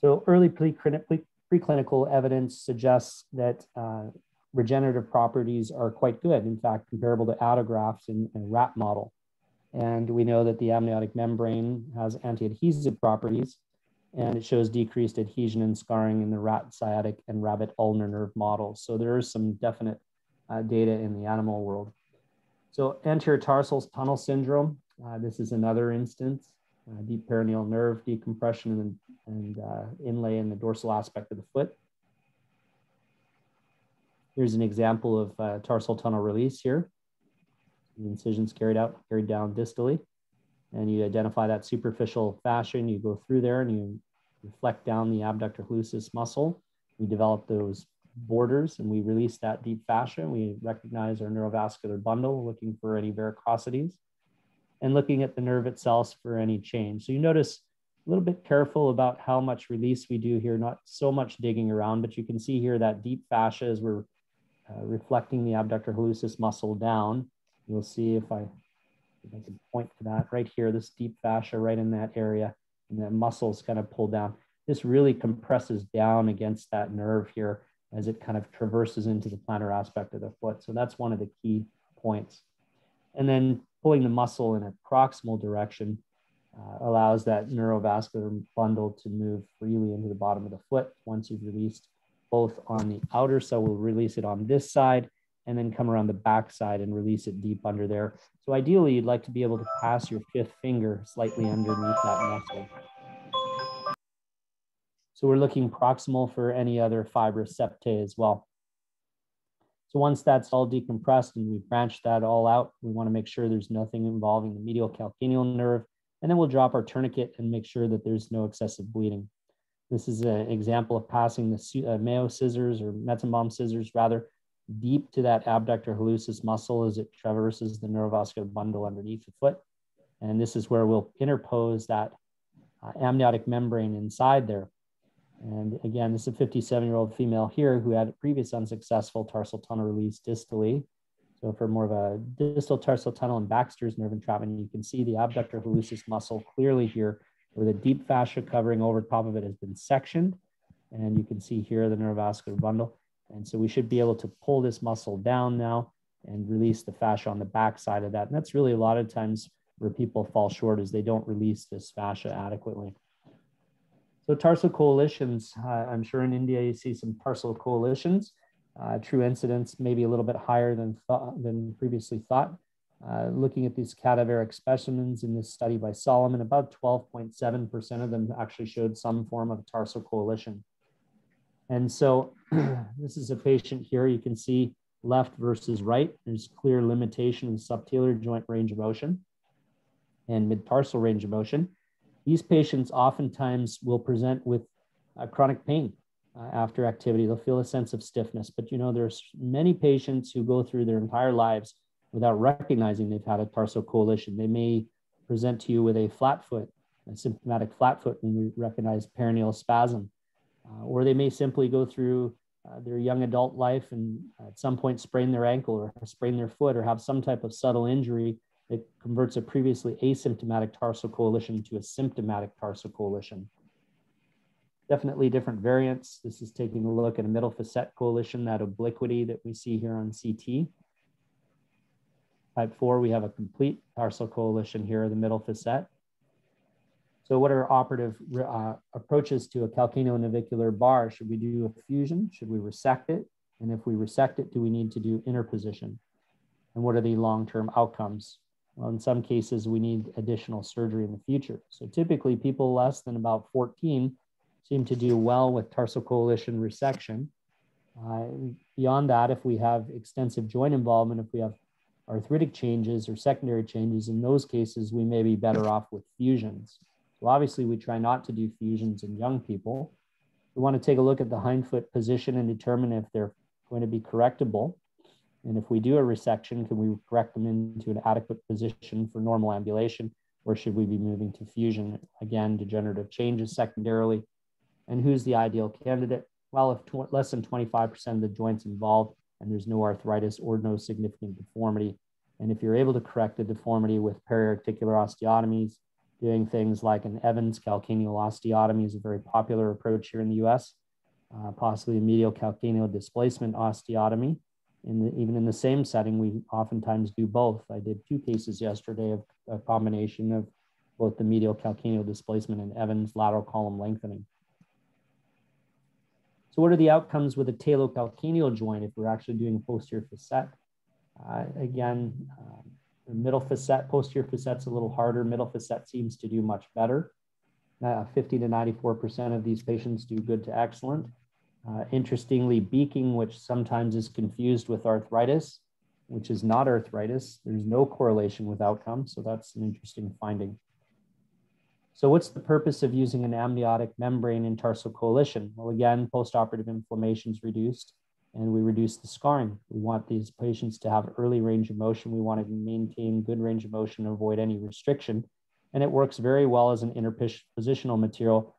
So early preclinical evidence suggests that uh, regenerative properties are quite good, in fact, comparable to autografts in, in a rat model. And we know that the amniotic membrane has anti-adhesive properties, and it shows decreased adhesion and scarring in the rat sciatic and rabbit ulnar nerve models. So there is some definite uh, data in the animal world. So anterior tarsal tunnel syndrome uh, this is another instance. uh, deep peroneal nerve decompression and, and uh, inlay in the dorsal aspect of the foot. Here's an example of uh, tarsal tunnel release here. The incision's carried out, carried down distally. And you identify that superficial fascia and you go through there and you reflect down the abductor hallucis muscle. We develop those borders and we release that deep fascia. We recognize our neurovascular bundle, looking for any varicosities and looking at the nerve itself for any change. So you notice a little bit careful about how much release we do here, not so much digging around, but you can see here that deep fascia as we're uh, reflecting the abductor hallucis muscle down. You'll see if I, if I can point to that right here, this deep fascia right in that area, and the muscles kind of pull down. This really compresses down against that nerve here as it kind of traverses into the plantar aspect of the foot. So that's one of the key points. And then pulling the muscle in a proximal direction uh, allows that neurovascular bundle to move freely into the bottom of the foot once you've released both on the outer. So we'll release it on this side and then come around the back side and release it deep under there. So ideally, you'd like to be able to pass your fifth finger slightly underneath that muscle. So we're looking proximal for any other fibrous septae as well. So once that's all decompressed and we've branched that all out, we want to make sure there's nothing involving the medial calcaneal nerve. And then we'll drop our tourniquet and make sure that there's no excessive bleeding. This is an example of passing the uh, Mayo scissors or Metzenbaum scissors rather deep to that abductor hallucis muscle as it traverses the neurovascular bundle underneath the foot. And this is where we'll interpose that uh, amniotic membrane inside there. And again, this is a 57 year old female here who had a previous unsuccessful tarsal tunnel release distally. So for more of a distal tarsal tunnel and Baxter's nerve entrapment, you can see the abductor hallucis muscle clearly here where the deep fascia covering over top of it has been sectioned. And you can see here the neurovascular bundle. And so we should be able to pull this muscle down now and release the fascia on the back side of that. And that's really a lot of times where people fall short is they don't release this fascia adequately. So tarsal coalitions, uh, I'm sure in India you see some tarsal coalitions. Uh, true incidence maybe a little bit higher than, thought, than previously thought. Uh, looking at these cadaveric specimens in this study by Solomon, about 12.7% of them actually showed some form of tarsal coalition. And so this is a patient here. You can see left versus right. There's clear limitation in subtalar joint range of motion and mid-tarsal range of motion. These patients oftentimes will present with uh, chronic pain uh, after activity. They'll feel a sense of stiffness, but you know, there's many patients who go through their entire lives without recognizing they've had a tarsal coalition. They may present to you with a flat foot, a symptomatic flat foot when we recognize peroneal spasm, uh, or they may simply go through uh, their young adult life and at some point sprain their ankle or sprain their foot or have some type of subtle injury it converts a previously asymptomatic tarsal coalition to a symptomatic tarsal coalition. Definitely different variants. This is taking a look at a middle facet coalition, that obliquity that we see here on CT. Type 4, we have a complete tarsal coalition here, the middle facet. So what are operative uh, approaches to a calcaneonavicular bar? Should we do a fusion? Should we resect it? And if we resect it, do we need to do interposition? And what are the long-term outcomes? Well, in some cases, we need additional surgery in the future. So typically people less than about 14 seem to do well with tarsal coalition resection. Uh, beyond that, if we have extensive joint involvement, if we have arthritic changes or secondary changes, in those cases, we may be better off with fusions. So obviously we try not to do fusions in young people. We want to take a look at the hindfoot position and determine if they're going to be correctable. And if we do a resection, can we correct them into an adequate position for normal ambulation? Or should we be moving to fusion? Again, degenerative changes secondarily. And who's the ideal candidate? Well, if less than 25% of the joints involved and there's no arthritis or no significant deformity. And if you're able to correct the deformity with periarticular osteotomies, doing things like an Evans calcaneal osteotomy is a very popular approach here in the US, uh, possibly a medial calcaneal displacement osteotomy, in the, even in the same setting, we oftentimes do both. I did two cases yesterday of a combination of both the medial calcaneal displacement and Evans lateral column lengthening. So what are the outcomes with a talocalcaneal joint if we're actually doing posterior facet? Uh, again, um, The middle facet, posterior facet's a little harder. Middle facet seems to do much better. Uh, 50 to 94% of these patients do good to excellent. Uh, interestingly, beaking, which sometimes is confused with arthritis, which is not arthritis, there's no correlation with outcome. So that's an interesting finding. So what's the purpose of using an amniotic membrane in tarsal coalition? Well, again, postoperative inflammation is reduced and we reduce the scarring. We want these patients to have early range of motion. We want to maintain good range of motion, avoid any restriction. And it works very well as an interpositional material,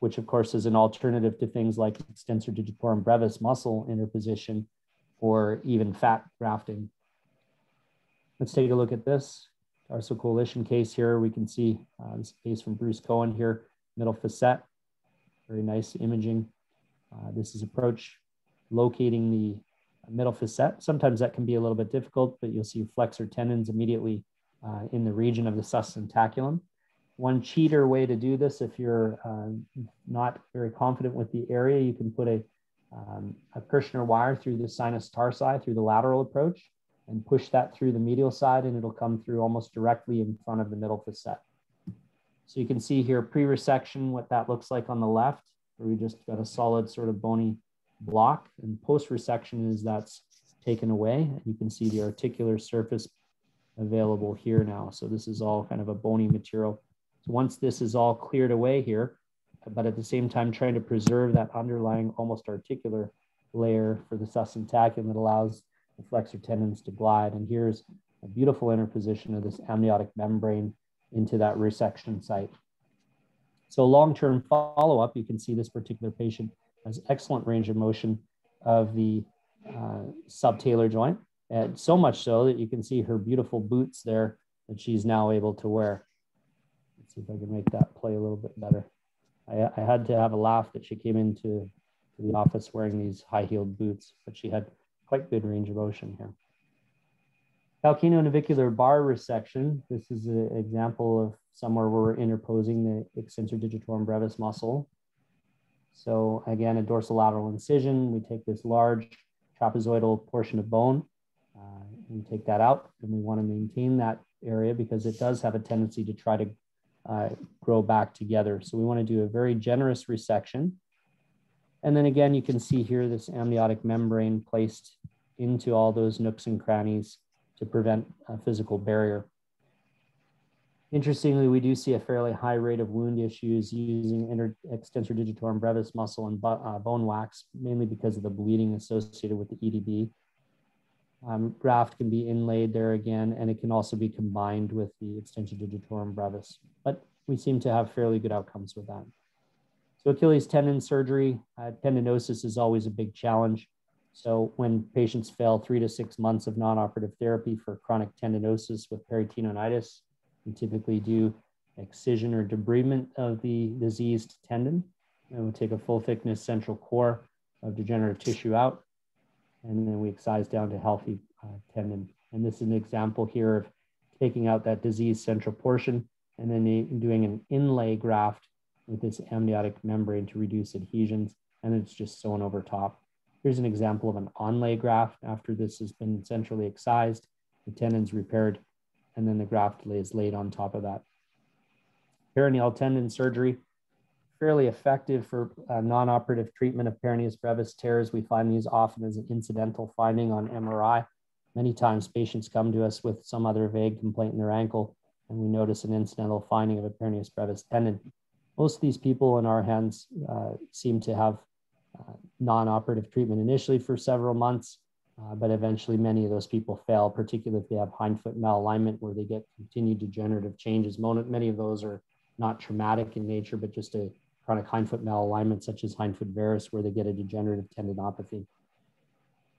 which of course is an alternative to things like extensor digitorum brevis muscle interposition or even fat grafting. Let's take a look at this. Tarsal coalition case here. We can see uh, this case from Bruce Cohen here, middle facet, very nice imaging. Uh, this is approach locating the middle facet. Sometimes that can be a little bit difficult, but you'll see flexor tendons immediately uh, in the region of the sustentaculum. One cheater way to do this, if you're uh, not very confident with the area, you can put a, um, a Kirschner wire through the sinus tarsi, through the lateral approach, and push that through the medial side, and it'll come through almost directly in front of the middle facet. So you can see here pre-resection, what that looks like on the left, where we just got a solid sort of bony block and post resection is that's taken away. And you can see the articular surface available here now. So this is all kind of a bony material. So once this is all cleared away here, but at the same time trying to preserve that underlying almost articular layer for the sustentaculum that allows the flexor tendons to glide. And here's a beautiful interposition of this amniotic membrane into that resection site. So long-term follow-up, you can see this particular patient has excellent range of motion of the uh, subtalar joint, and so much so that you can see her beautiful boots there that she's now able to wear. See if I can make that play a little bit better. I, I had to have a laugh that she came into the office wearing these high-heeled boots, but she had quite good range of motion here. Calcaneonavicular bar resection. This is an example of somewhere where we're interposing the extensor digitorum brevis muscle so again, a dorsolateral incision, we take this large trapezoidal portion of bone, uh, take that out and we wanna maintain that area because it does have a tendency to try to uh, grow back together. So we wanna do a very generous resection. And then again, you can see here this amniotic membrane placed into all those nooks and crannies to prevent a physical barrier. Interestingly, we do see a fairly high rate of wound issues using inter extensor digitorum brevis muscle and uh, bone wax, mainly because of the bleeding associated with the EDB. Um, graft can be inlaid there again, and it can also be combined with the extensor digitorum brevis. But we seem to have fairly good outcomes with that. So Achilles tendon surgery, uh, tendinosis is always a big challenge. So when patients fail three to six months of non-operative therapy for chronic tendinosis with peritendinitis, we typically do excision or debridement of the diseased tendon. And we take a full thickness central core of degenerative tissue out, and then we excise down to healthy uh, tendon. And this is an example here of taking out that diseased central portion and then doing an inlay graft with this amniotic membrane to reduce adhesions, and it's just sewn over top. Here's an example of an onlay graft after this has been centrally excised, the tendon's repaired, and then the graft is laid on top of that. Peroneal tendon surgery, fairly effective for uh, non-operative treatment of peroneus brevis tears. We find these often as an incidental finding on MRI. Many times patients come to us with some other vague complaint in their ankle, and we notice an incidental finding of a peroneus brevis tendon. Most of these people in our hands uh, seem to have uh, non-operative treatment initially for several months, uh, but eventually many of those people fail, particularly if they have hindfoot malalignment where they get continued degenerative changes. Many of those are not traumatic in nature, but just a chronic hindfoot malalignment such as hindfoot varus where they get a degenerative tendinopathy.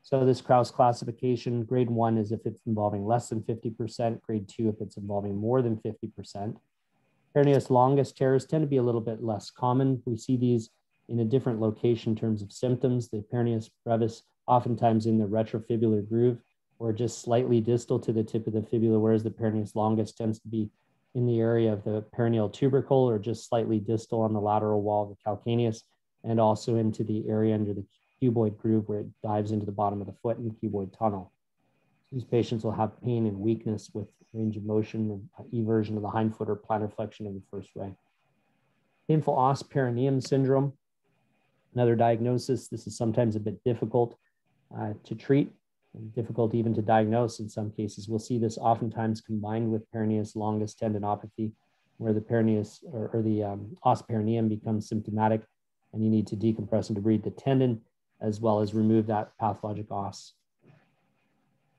So this Krause classification, grade one is if it's involving less than 50%, grade two if it's involving more than 50%. Peroneus longus tears tend to be a little bit less common. We see these in a different location in terms of symptoms. The peroneus brevis oftentimes in the retrofibular groove or just slightly distal to the tip of the fibula, whereas the peroneus longus tends to be in the area of the peroneal tubercle or just slightly distal on the lateral wall of the calcaneus and also into the area under the cuboid groove where it dives into the bottom of the foot in the cuboid tunnel. These patients will have pain and weakness with range of motion and eversion of the hind foot or plantar flexion of the first ray. Painful os peroneum syndrome, another diagnosis. This is sometimes a bit difficult uh, to treat difficult even to diagnose in some cases. We'll see this oftentimes combined with peroneus longus tendinopathy, where the peroneus or, or the um, os peroneum becomes symptomatic and you need to decompress and debride the tendon as well as remove that pathologic os.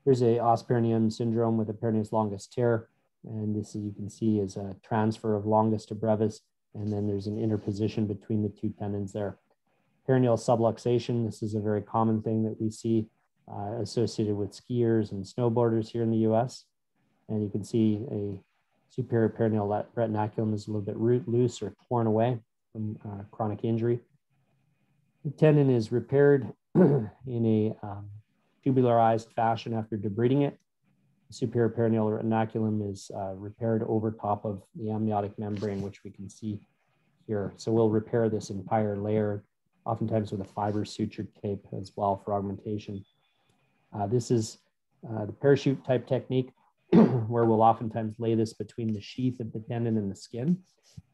Here's a os peroneum syndrome with a peroneus longus tear. And this you can see is a transfer of longus to brevis. And then there's an interposition between the two tendons there. Peroneal subluxation, this is a very common thing that we see uh, associated with skiers and snowboarders here in the US. And you can see a superior peroneal retinaculum is a little bit root loose or torn away from uh, chronic injury. The tendon is repaired in a um, tubularized fashion after debriding it. The superior peroneal retinaculum is uh, repaired over top of the amniotic membrane, which we can see here. So we'll repair this entire layer, oftentimes with a fiber sutured tape as well for augmentation. Uh, this is uh, the parachute type technique where we'll oftentimes lay this between the sheath of the tendon and the skin,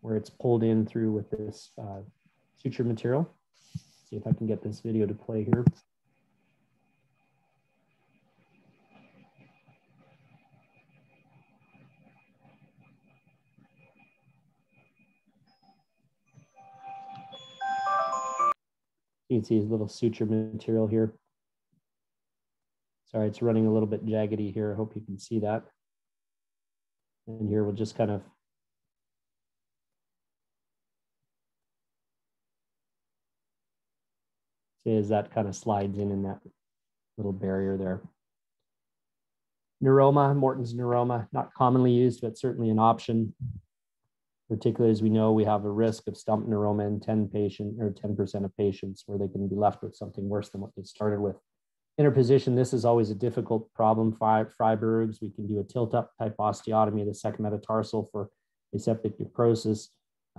where it's pulled in through with this uh, suture material. See if I can get this video to play here. You can see his little suture material here. Sorry, it's running a little bit jaggedy here. I hope you can see that. And here we'll just kind of see as that kind of slides in in that little barrier there. Neuroma, Morton's neuroma, not commonly used, but certainly an option, particularly as we know we have a risk of stump neuroma in 10 patient or 10% of patients where they can be left with something worse than what they started with interposition, this is always a difficult problem. Freiberg's, we can do a tilt up type osteotomy of the second metatarsal for aseptic necrosis.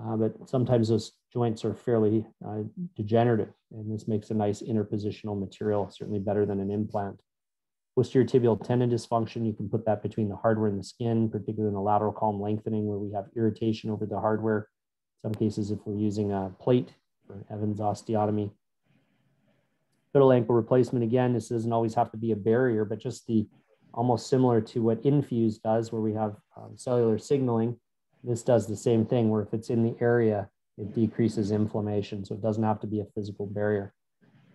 Uh, but sometimes those joints are fairly uh, degenerative, and this makes a nice interpositional material, certainly better than an implant. Posterior tibial tendon dysfunction, you can put that between the hardware and the skin, particularly in the lateral column lengthening where we have irritation over the hardware. In some cases, if we're using a plate for Evans osteotomy, Fiddle ankle replacement, again, this doesn't always have to be a barrier, but just the almost similar to what Infuse does, where we have um, cellular signaling. This does the same thing, where if it's in the area, it decreases inflammation. So it doesn't have to be a physical barrier.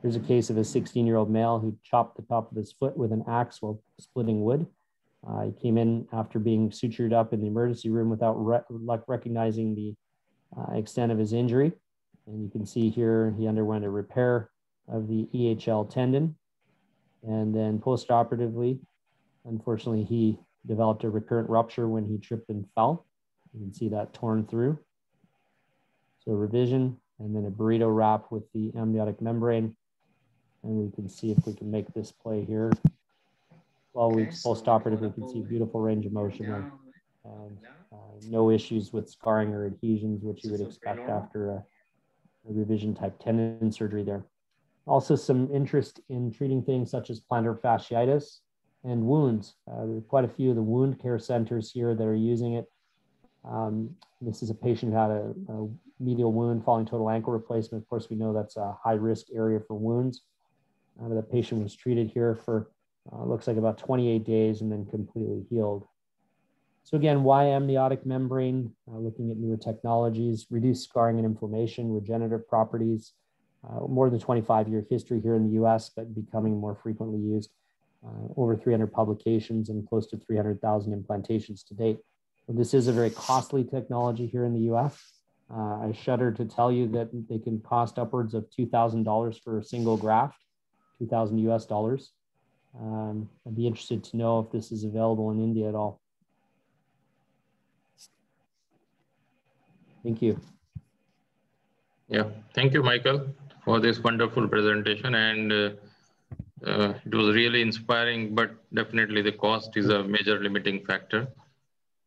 Here's a case of a 16 year old male who chopped the top of his foot with an axe while splitting wood. Uh, he came in after being sutured up in the emergency room without re recognizing the uh, extent of his injury. And you can see here he underwent a repair of the EHL tendon. And then postoperatively, unfortunately, he developed a recurrent rupture when he tripped and fell. You can see that torn through. So revision and then a burrito wrap with the amniotic membrane. And we can see if we can make this play here. While we post-operatively, we can see beautiful range of motion and uh, no issues with scarring or adhesions, which you would expect after a, a revision type tendon surgery there. Also some interest in treating things such as plantar fasciitis and wounds. Uh, there are quite a few of the wound care centers here that are using it. Um, this is a patient who had a, a, medial wound following total ankle replacement. Of course, we know that's a high risk area for wounds. Uh, the patient was treated here for uh, looks like about 28 days and then completely healed. So again, why amniotic membrane? Uh, looking at newer technologies, reduce scarring and inflammation, regenerative properties, uh, more than 25 year history here in the US, but becoming more frequently used. Uh, over 300 publications and close to 300,000 implantations to date. This is a very costly technology here in the US. Uh, I shudder to tell you that they can cost upwards of $2,000 for a single graft, 2,000 US dollars. Um, I'd be interested to know if this is available in India at all. Thank you. Yeah, thank you, Michael for this wonderful presentation and uh, uh, it was really inspiring, but definitely the cost is a major limiting factor.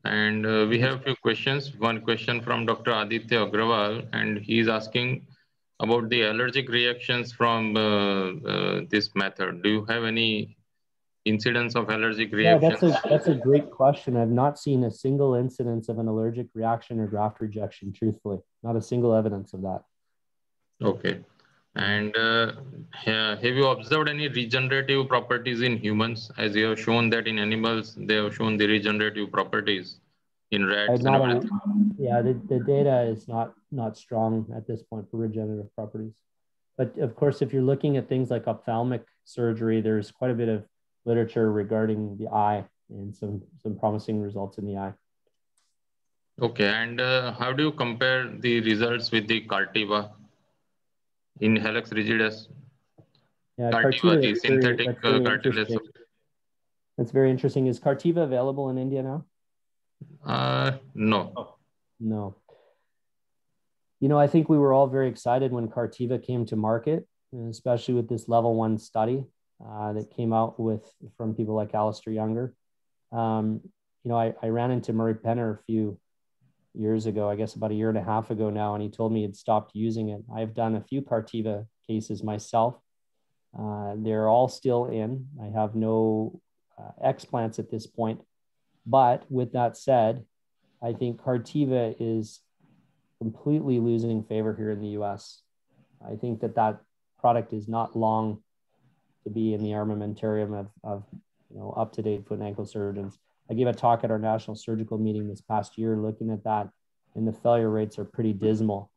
And uh, we have a few questions. One question from Dr. Aditya Agrawal, and he's asking about the allergic reactions from uh, uh, this method. Do you have any incidence of allergic Yeah, reactions? that's a that's a great question. I've not seen a single incidence of an allergic reaction or graft rejection. Truthfully, not a single evidence of that. Okay. And uh, have you observed any regenerative properties in humans? As you have shown that in animals, they have shown the regenerative properties in rats and not yeah, the, the data is not not strong at this point for regenerative properties. But of course, if you're looking at things like ophthalmic surgery, there's quite a bit of literature regarding the eye and some some promising results in the eye. Okay. And uh, how do you compare the results with the Cartiva in hallux rigidus? Yeah, Cartiva, the is very- synthetic that's uh, very cartilage. interesting. That's very interesting. Is Cartiva available in India now? Uh, no. No. You know, I think we were all very excited when Cartiva came to market, especially with this level one study uh, that came out with from people like Alastair Younger. Um, you know, I, I ran into Murray Penner a few years ago, I guess about a year and a half ago now, and he told me he'd stopped using it. I've done a few Cartiva cases myself. Uh, they're all still in. I have no uh, explants at this point. But with that said, I think Cartiva is completely losing favor here in the US. I think that that product is not long to be in the armamentarium of, of you know, up to date foot and ankle surgeons. I gave a talk at our national surgical meeting this past year looking at that, and the failure rates are pretty dismal.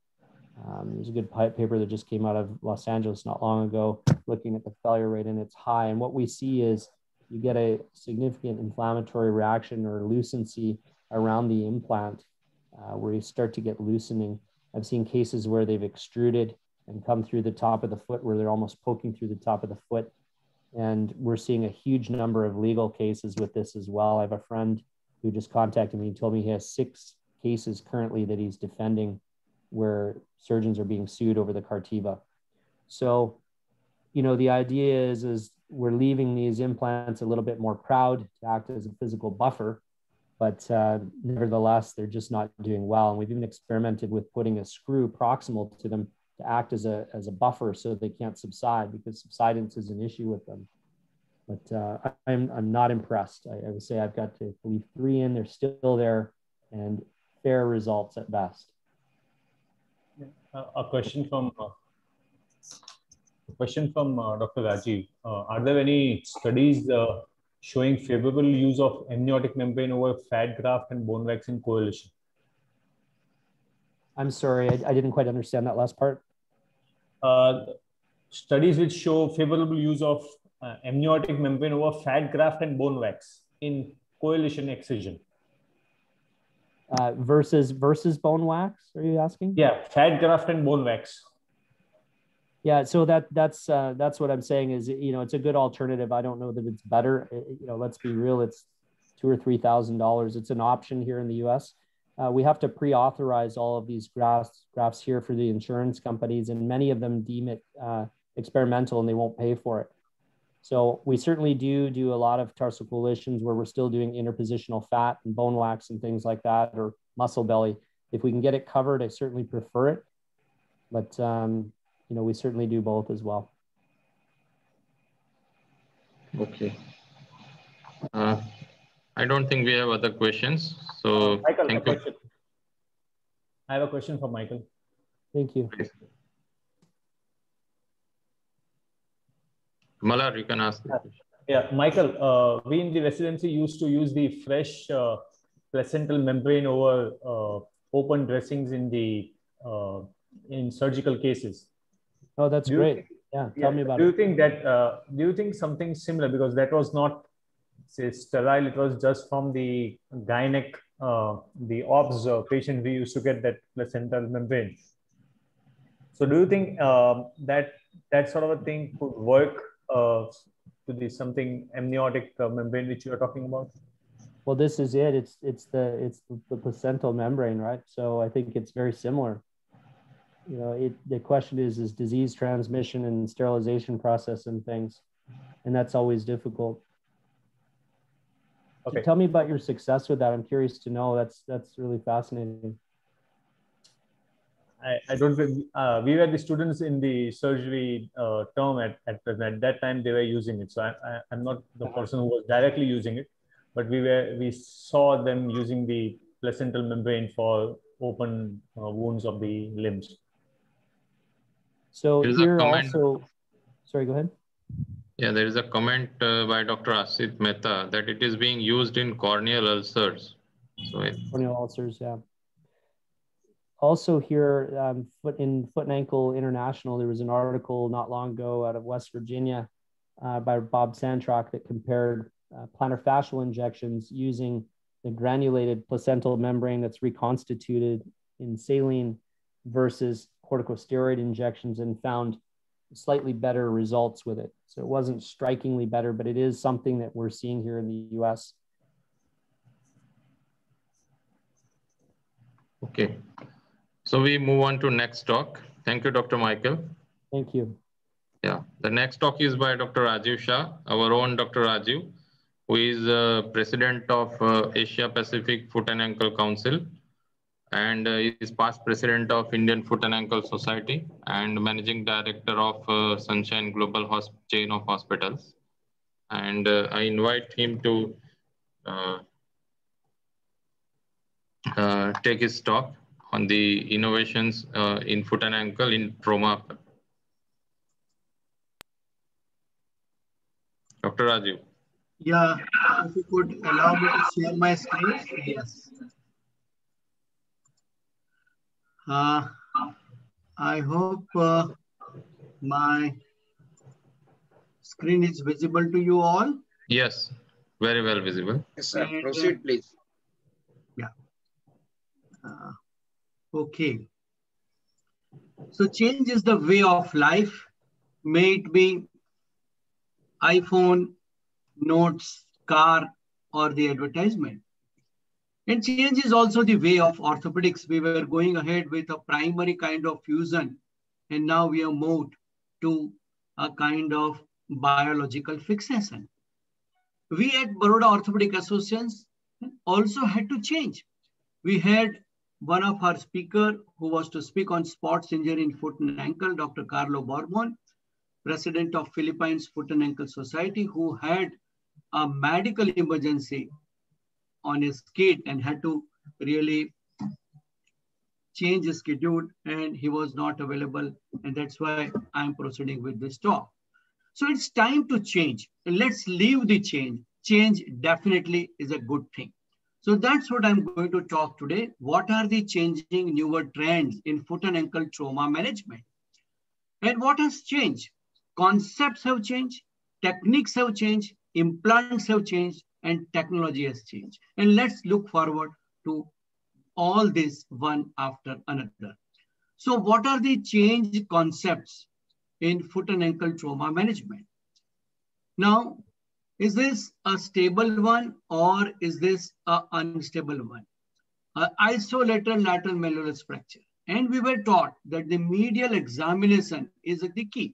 Um, there's a good paper that just came out of Los Angeles not long ago looking at the failure rate, and it's high. And what we see is you get a significant inflammatory reaction or lucency around the implant uh, where you start to get loosening. I've seen cases where they've extruded and come through the top of the foot where they're almost poking through the top of the foot. And we're seeing a huge number of legal cases with this as well. I have a friend who just contacted me and told me he has six cases currently that he's defending where surgeons are being sued over the Cartiva. So, you know, the idea is, is we're leaving these implants a little bit more proud to act as a physical buffer, but uh, nevertheless, they're just not doing well. And we've even experimented with putting a screw proximal to them to act as a, as a buffer so they can't subside because subsidence is an issue with them. But uh, I'm, I'm not impressed. I, I would say I've got to leave three in, they're still there and fair results at best. Uh, a question from uh, a question from uh, Dr. Rajiv. Uh, are there any studies uh, showing favorable use of amniotic membrane over fat graft and bone wax in coalition? I'm sorry, I, I didn't quite understand that last part. Uh, studies which show favorable use of uh, amniotic membrane over fat graft and bone wax in coalition excision. Uh, versus versus bone wax, are you asking? Yeah, fat graft and bone wax. Yeah, so that that's uh, that's what I'm saying is you know it's a good alternative. I don't know that it's better. It, you know, let's be real. It's two or three thousand dollars. It's an option here in the U.S. Uh, we have to pre-authorize all of these graphs, grafts here for the insurance companies, and many of them deem it uh, experimental and they won't pay for it. So we certainly do do a lot of tarsal coalitions where we're still doing interpositional fat and bone wax and things like that, or muscle belly. If we can get it covered, I certainly prefer it. But um, you know, we certainly do both as well. Okay. Uh, I don't think we have other questions. So Michael, thank you. question. I have a question for Michael. Thank you. Malar, you can ask. the question. Yeah, Michael, uh, we in the residency used to use the fresh uh, placental membrane over uh, open dressings in the uh, in surgical cases. Oh, that's Do great. think- Yeah, tell Yeah, me about do it. you think that uh, do you think something similar because that was not say sterile it was just from the gynec uh, the obs uh, patient we used to get that placental membrane so do you think um, that that sort of a thing could work uh, to the something amniotic uh, membrane which you are talking about Well, this is it. It's it's the it's the placental membrane, right? So I think it's very similar. You know, it the question is is disease transmission and sterilization process and things, and that's always difficult. So Okay. tell me about your success with that. I'm curious to know. That's that's really fascinating. I, I don't uh, we were the students in the surgery uh, term at, at present. At that time, they were using it. So I, I, I'm not the person who was directly using it, but we were we saw them using the placental membrane for open uh, wounds of the limbs. So There's a here comment. also, sorry, go ahead. Yeah, there is a comment uh, by Dr. Asit Mehta that it is being used in corneal ulcers. So it, Corneal ulcers, yeah. Also here, um, foot in Foot and Ankle International, there was an article not long ago out of West Virginia uh, by Bob Santrock that compared uh, plantar fascial injections using the granulated placental membrane that's reconstituted in saline versus corticosteroid injections and found slightly better results with it. So it wasn't strikingly better, but it is something that we're seeing here in the US. okay. So we move on to next talk. Thank you, Dr. Michael. Thank you. Yeah, the next talk is by Dr. Rajiv Shah, our own Dr. Rajiv, who is uh, president of uh, Asia Pacific Foot and Ankle Council and uh, is past president of Indian Foot and Ankle Society and managing director of uh, Sunshine Global Hosp chain of hospitals. And uh, I invite him to take his talk on the innovations in foot and ankle in trauma. Dr. Rajiv. Yeah, if you could allow me to share my screen. Yes. Uh, I hope uh, my screen is visible to you all. Yes, very well visible. Yes, sir. And, uh, Proceed, please. Uh, okay. So change is the way of life. May it be iPhone, notes, car, or the advertisement. And change is also the way of orthopedics. We were going ahead with a primary kind of fusion, and now we have moved to a kind of biological fixation. We at Baroda Orthopedic Associations also had to change. We had one of our speaker who was to speak on sports injury in foot and ankle, Dr. Carlo Borbon, president of Philippines Foot and Ankle Society, who had a medical emergency on his kid and had to really change his schedule and he was not available. And that's why I'm proceeding with this talk. So it's time to change. Let's leave the change. Change definitely is a good thing. So that's what I'm going to talk today. What are the changing newer trends in foot and ankle trauma management? And what has changed? Concepts have changed, techniques have changed, implants have changed, and technology has changed. And let's look forward to all this one after another. So what are the change concepts in foot and ankle trauma management? Now, is this a stable one or is this an unstable one? Uh, isolated lateral malleolus fracture. And we were taught that the medial examination is the key.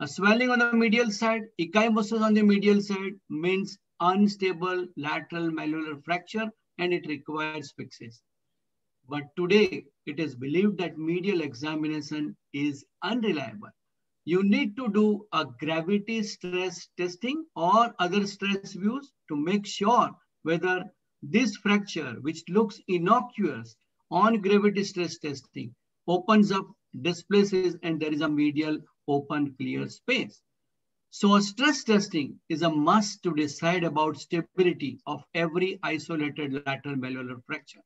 A swelling on the medial side, ecchymosis on the medial side means unstable lateral malleolar fracture and it requires fixes. But today it is believed that medial examination is unreliable you need to do a gravity stress testing or other stress views to make sure whether this fracture, which looks innocuous on gravity stress testing, opens up, displaces, and there is a medial open clear space. So stress testing is a must to decide about stability of every isolated lateral malleolar fracture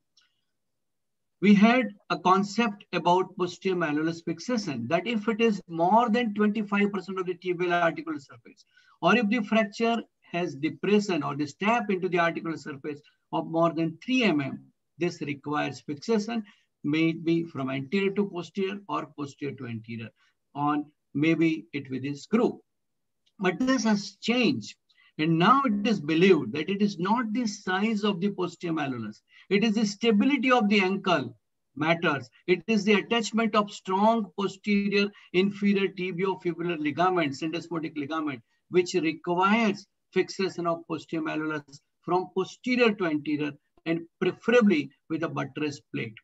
we had a concept about posterior malleolus fixation that if it is more than 25% of the tibial articular surface, or if the fracture has depression or the step into the articular surface of more than 3 mm, this requires fixation, may it be from anterior to posterior or posterior to anterior, on maybe it with a screw. But this has changed. And now it is believed that it is not the size of the posterior malleolus. It is the stability of the ankle matters. It is the attachment of strong posterior inferior tibiofibular ligament, syndesmotic ligament, which requires fixation of posterior malleolus from posterior to anterior and preferably with a buttress plate.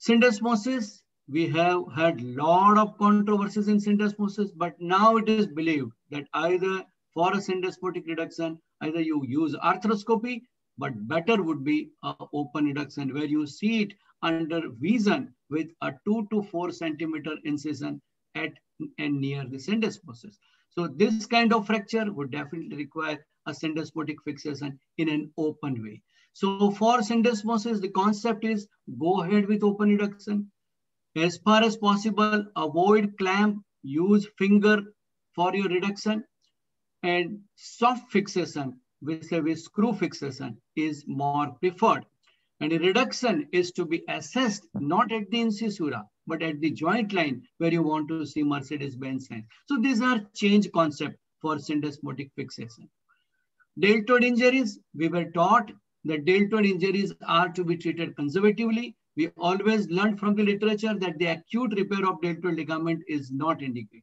Syndesmosis, we have had lot of controversies in syndesmosis, but now it is believed that either for a syndesmotic reduction, either you use arthroscopy, but better would be a open reduction where you see it under vision with a two to four centimeter incision at and near the syndesmosis. So this kind of fracture would definitely require a syndesmotic fixation in an open way. So for syndesmosis, the concept is go ahead with open reduction. As far as possible, avoid clamp, use finger for your reduction and soft fixation with a screw fixation is more preferred. And reduction is to be assessed not at the incisura, but at the joint line where you want to see Mercedes-Benz sign. So these are change concept for syndesmotic fixation. Deltoid injuries, we were taught that deltoid injuries are to be treated conservatively. We always learned from the literature that the acute repair of deltoid ligament is not indicated.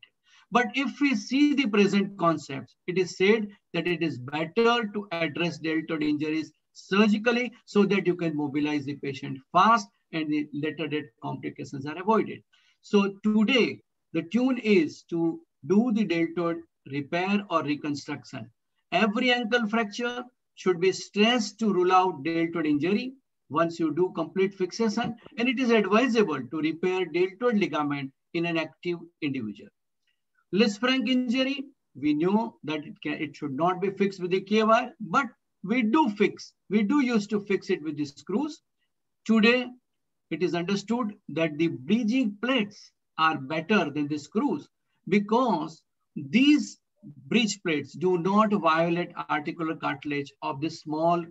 But if we see the present concepts, it is said that it is better to address deltoid injuries surgically so that you can mobilize the patient fast and the later date complications are avoided. So today, the tune is to do the deltoid repair or reconstruction. Every ankle fracture should be stressed to rule out deltoid injury once you do complete fixation, and it is advisable to repair deltoid ligament in an active individual. Lisfranc injury, we know that it, can, it should not be fixed with the K-wire, but we do fix, we do used to fix it with the screws. Today, it is understood that the bridging plates are better than the screws because these bridge plates do not violate articular cartilage of the small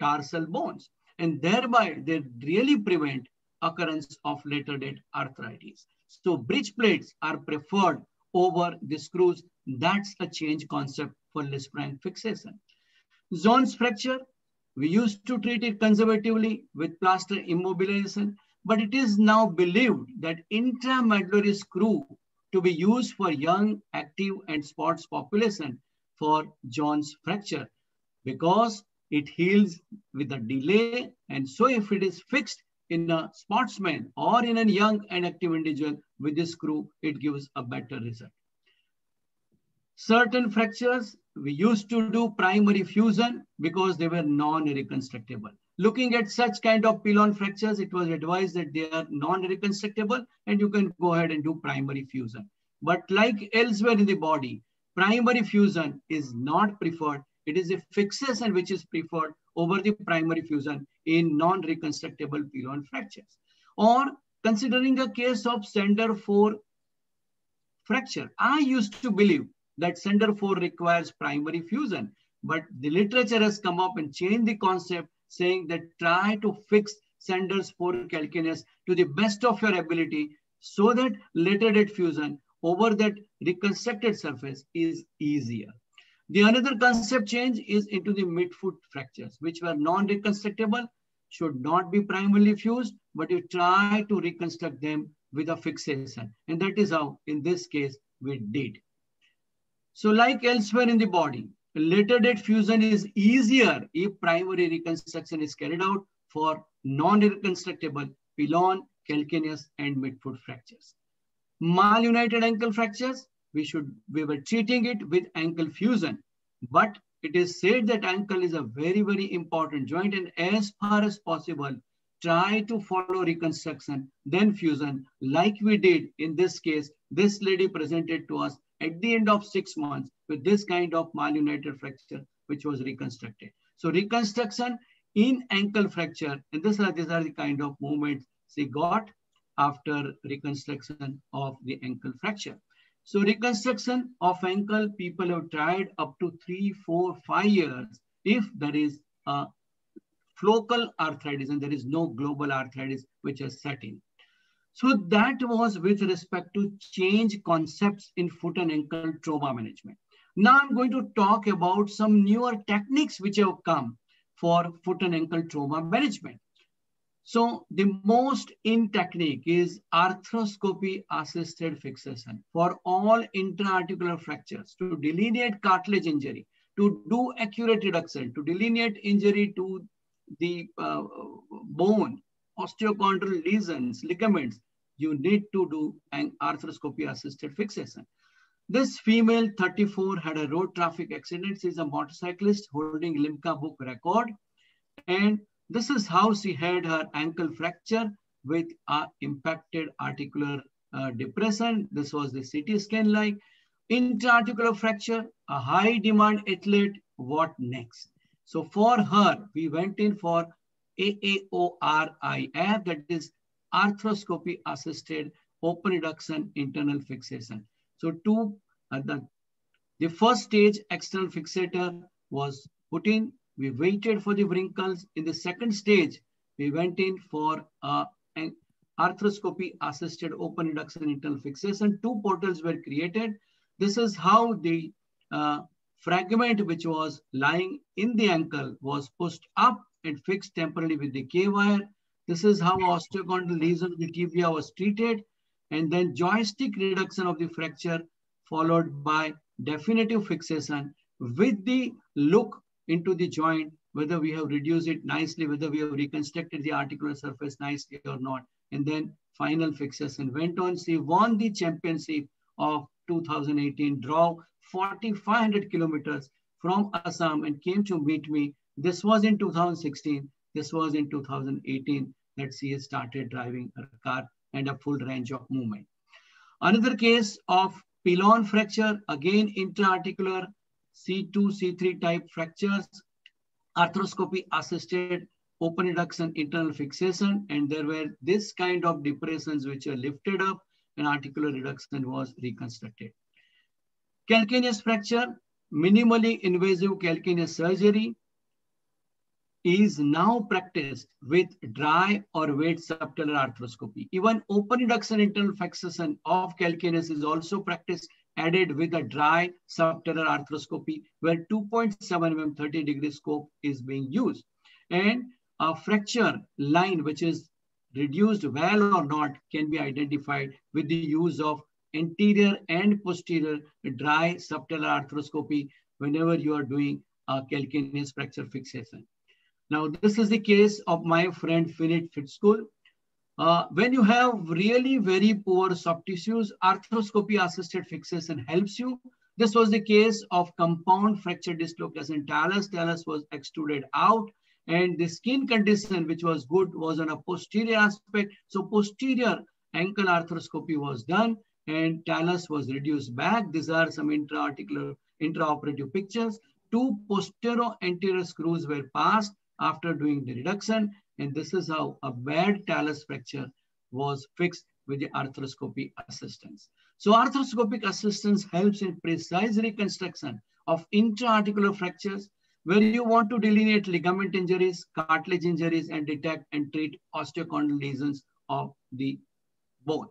tarsal bones and thereby they really prevent occurrence of later date arthritis. So bridge plates are preferred over the screws. That's a change concept for Lisfranc fixation. Jones fracture, we used to treat it conservatively with plaster immobilization, but it is now believed that intramedullary screw to be used for young, active, and sports population for Jones fracture because it heals with a delay. And so if it is fixed in a sportsman or in a young and active individual with this screw, it gives a better result. Certain fractures, we used to do primary fusion because they were non-reconstructable. Looking at such kind of pilon fractures, it was advised that they are non-reconstructable and you can go ahead and do primary fusion. But like elsewhere in the body, primary fusion is not preferred. It is a fixation which is preferred over the primary fusion in non-reconstructable pilon fractures. Or considering a case of Sanders 4 fracture, I used to believe that Sanders 4 requires primary fusion, but the literature has come up and changed the concept saying that try to fix Sanders 4 calcaneus to the best of your ability so that later date fusion over that reconstructed surface is easier. The another concept change is into the midfoot fractures, which were non-reconstructable, should not be primarily fused, but you try to reconstruct them with a fixation. And that is how, in this case, we did. So like elsewhere in the body, later date fusion is easier if primary reconstruction is carried out for non-reconstructable pilon, calcaneus, and midfoot fractures. Malunited ankle fractures, we should we were treating it with ankle fusion, but it is said that ankle is a very, very important joint and as far as possible, try to follow reconstruction, then fusion, like we did in this case. This lady presented to us at the end of six months with this kind of malunited fracture, which was reconstructed. So reconstruction in ankle fracture, and this are, these are the kind of movements she got after reconstruction of the ankle fracture. So reconstruction of ankle, people have tried up to three, four, five years if there is a local arthritis and there is no global arthritis which has set in. So that was with respect to change concepts in foot and ankle trauma management. Now I'm going to talk about some newer techniques which have come for foot and ankle trauma management. So the most in technique is arthroscopy assisted fixation for all intra-articular fractures to delineate cartilage injury, to do accurate reduction, to delineate injury to the uh, bone osteochondral lesions, ligaments, you need to do an arthroscopy assisted fixation. This female 34 had a road traffic accident. She's a motorcyclist holding Limca book record. And this is how she had her ankle fracture with a impacted articular uh, depression. This was the CT scan like. Intra-articular fracture, a high demand athlete, what next? So for her, we went in for AAORIF, that is arthroscopy assisted open reduction internal fixation. So two, uh, the, the first stage external fixator was put in. We waited for the wrinkles. In the second stage, we went in for uh, an arthroscopy assisted open reduction internal fixation. Two portals were created. This is how the uh, fragment which was lying in the ankle was pushed up and fixed temporarily with the K-wire. This is how osteochondral lesion of the tibia was treated. And then joystick reduction of the fracture followed by definitive fixation with the look into the joint, whether we have reduced it nicely, whether we have reconstructed the articular surface nicely or not. And then final fixation went on. She won the championship of 2018, draw 4,500 kilometers from Assam and came to meet me. This was in 2016. This was in 2018 that she started driving her car and a full range of movement. Another case of pilon fracture, again intra-articular C2, C3 type fractures, arthroscopy assisted open reduction internal fixation, and there were this kind of depressions which are lifted up and articular reduction was reconstructed. Calcaneus fracture, minimally invasive calcaneus surgery is now practiced with dry or wet subtalar arthroscopy. Even open reduction internal fixation of calcaneus is also practiced added with a dry subtalar arthroscopy where 2.7 mm 30 degree scope is being used. And a fracture line which is reduced well or not can be identified with the use of anterior and posterior dry subtalar arthroscopy whenever you are doing a calcaneus fracture fixation. Now, this is the case of my friend Philip Fitzgerald. Uh, when you have really very poor soft tissues, arthroscopy assisted fixation helps you. This was the case of compound fracture dislocation talus. Talus was extruded out and the skin condition, which was good, was on a posterior aspect. So posterior ankle arthroscopy was done and talus was reduced back. These are some intra-articular, intraoperative pictures. Two posterior anterior screws were passed after doing the reduction. And this is how a bad talus fracture was fixed with the arthroscopy assistance. So arthroscopic assistance helps in precise reconstruction of intra-articular fractures where you want to delineate ligament injuries, cartilage injuries, and detect and treat osteochondral lesions of the bone.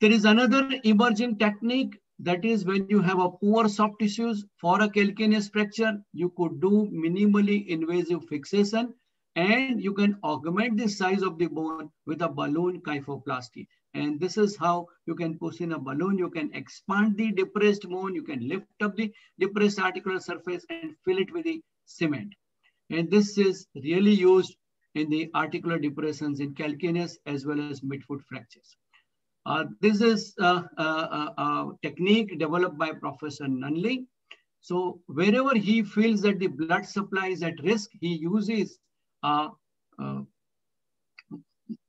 There is another emerging technique that is when you have a poor soft tissues for a calcaneus fracture, you could do minimally invasive fixation and you can augment the size of the bone with a balloon kyphoplasty. And this is how you can push in a balloon. You can expand the depressed bone. You can lift up the depressed articular surface and fill it with the cement. And this is really used in the articular depressions in calcaneus as well as midfoot fractures. Uh, this is a, a, a, technique developed by Professor Nunley. So wherever he feels that the blood supply is at risk, he uses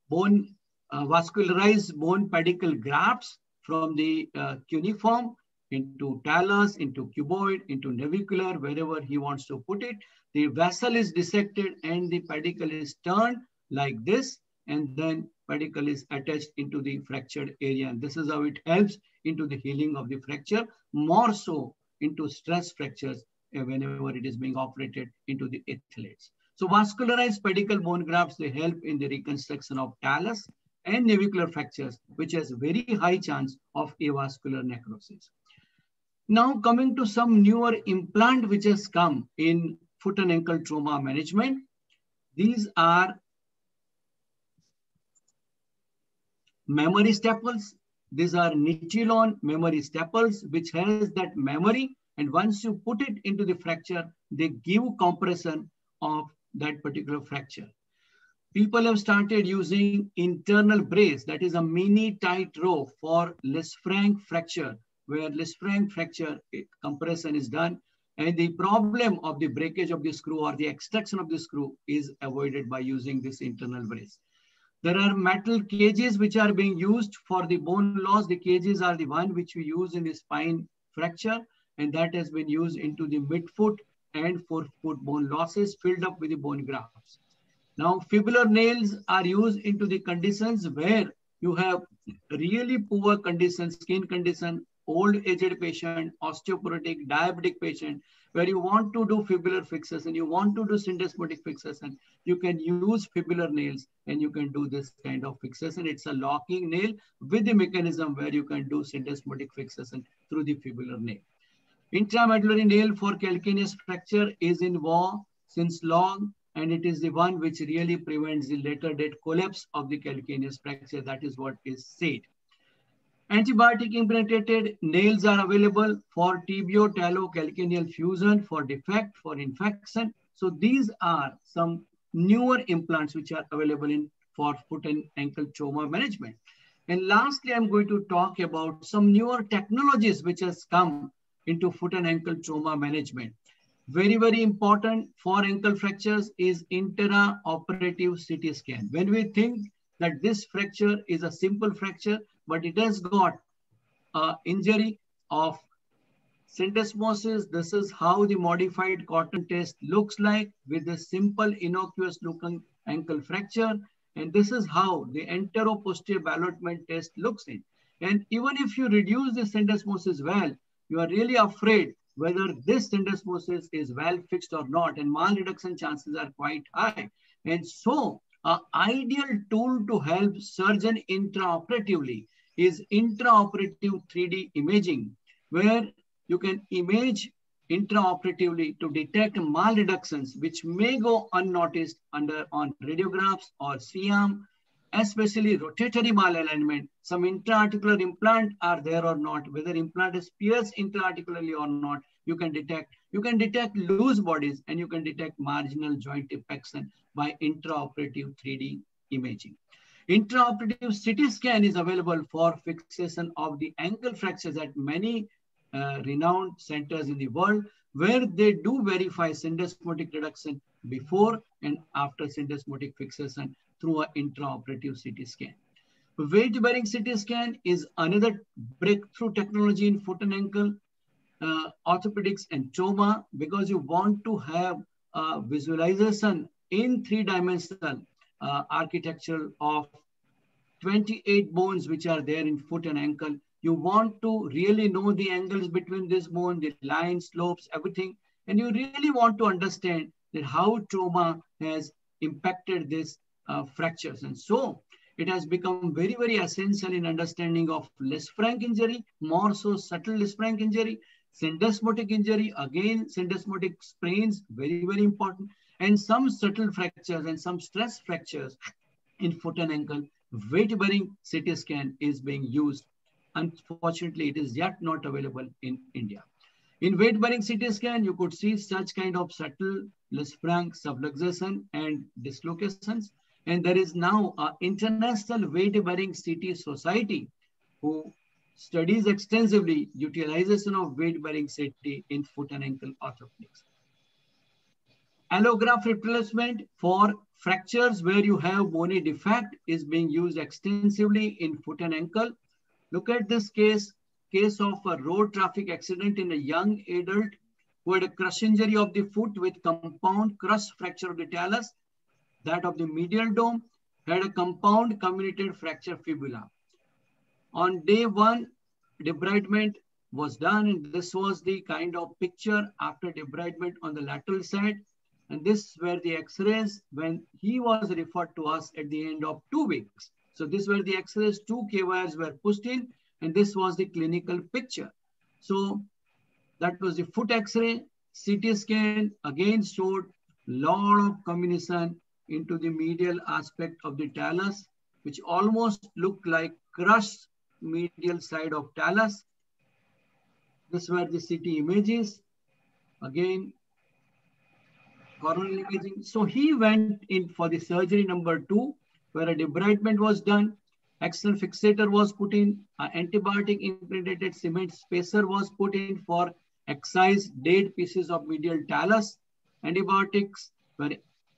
bone vascularized bone pedicle grafts from the cuneiform into talus, into cuboid, into navicular, wherever he wants to put it. The vessel is dissected and the pedicle is turned like this, and then pedicle is attached into the fractured area. And this is how it helps into the healing of the fracture, more so into stress fractures uh, whenever it is being operated into the athletes. So vascularized pedicle bone grafts, they help in the reconstruction of talus and navicular fractures, which has very high chance of avascular necrosis. Now coming to some newer implant which has come in foot and ankle trauma management. These are memory staples. These are Nitinol memory staples, which has that memory. And once you put it into the fracture, they give compression of that particular fracture. people have started using internal brace, that is a mini tight rope for Lisfranc fracture, where Lisfranc fracture eh, compression is done and the problem of the breakage of the screw or the extraction of the screw is avoided by using this internal brace. There are metal cages which are being used for the bone loss. The cages are the one which we use in the spine fracture and that has been used into the midfoot and forefoot bone losses filled up with the bone grafts. Now fibular nails are used into the conditions where you have really poor conditions, skin condition, old aged patient, osteoporotic, diabetic patient, where you want to do fibular fixation, you want to do syndesmotic fixation, you can use fibular nails and you can do this kind of fixation. It's a locking nail with the mechanism where you can do syndesmotic fixation through the fibular nail. Intramedullary nail for calcaneus fracture is in war since long and it is the one which really prevents the later date collapse of the calcaneus fracture. That is what is said. Antibiotic impregnated nails are available for tibio-talo-calcaneal fusion, for defect, for infection. So these are some newer implants which are available in for foot and ankle trauma management. And lastly, I'm going to talk about some newer technologies which has come into foot and ankle trauma management. Very, very important for ankle fractures is intraoperative CT scan. When we think that this fracture is a simple fracture, but it has got uh, injury of syndesmosis. This is how the modified Cotton test looks like with a simple innocuous looking ankle fracture. And this is how the antero-posterior ballottement test looks in. And even if you reduce the syndesmosis well, you are really afraid whether this syndesmosis is well fixed or not, and malreduction chances are quite high. And so, an ideal tool to help surgeon intraoperatively is intraoperative 3D imaging, where you can image intraoperatively to detect malreductions which may go unnoticed under on radiographs or C-arm, especially rotatory malalignment. Some intraarticular implant are there or not, whether implant is pierced intraarticularly or not, you can detect. You can detect loose bodies and you can detect marginal joint infection by intraoperative 3D imaging. Intraoperative CT scan is available for fixation of the ankle fractures at many uh, renowned centers in the world where they do verify syndesmotic reduction before and after syndesmotic fixation through an intraoperative CT scan. Weight-bearing CT scan is another breakthrough technology in foot and ankle uh, orthopedics and trauma because you want to have a visualization in three-dimensional uh, architecture of 28 bones which are there in foot and ankle. You want to really know the angles between this bone, the lines, slopes, everything. And you really want to understand that how trauma has impacted these uh, fractures. And so it has become very, very essential in understanding of Lisfranc injury, more so subtle Lisfranc injury, syndesmotic injury, again, syndesmotic sprains, very, very important and some subtle fractures and some stress fractures in foot and ankle, weight-bearing CT scan is being used. Unfortunately, it is yet not available in India. In weight-bearing CT scan, you could see such kind of subtle Lisfranc subluxation and dislocations. And there is now an international weight-bearing CT society who studies extensively utilization of weight-bearing CT in foot and ankle orthopedics. Allograft replacement for fractures where you have bony defect is being used extensively in foot and ankle. Look at this case, case of a road traffic accident in a young adult who had a crush injury of the foot with compound crush fracture of the talus, that of the medial dome, had a compound comminuted fracture fibula. On day one, debridement was done and this was the kind of picture after debridement on the lateral side. And this were the x-rays when he was referred to us at the end of two weeks. So this were the x-rays, two K-wires were pushed in, and this was the clinical picture. So that was the foot x-ray. CT scan again showed lot of comminution into the medial aspect of the talus, which almost looked like crushed medial side of talus. This were the CT images. Again, coronal imaging. So he went in for the surgery number two, where a debridement was done. External fixator was put in, antibiotic impregnated cement spacer was put in for excised dead pieces of medial talus. Antibiotics were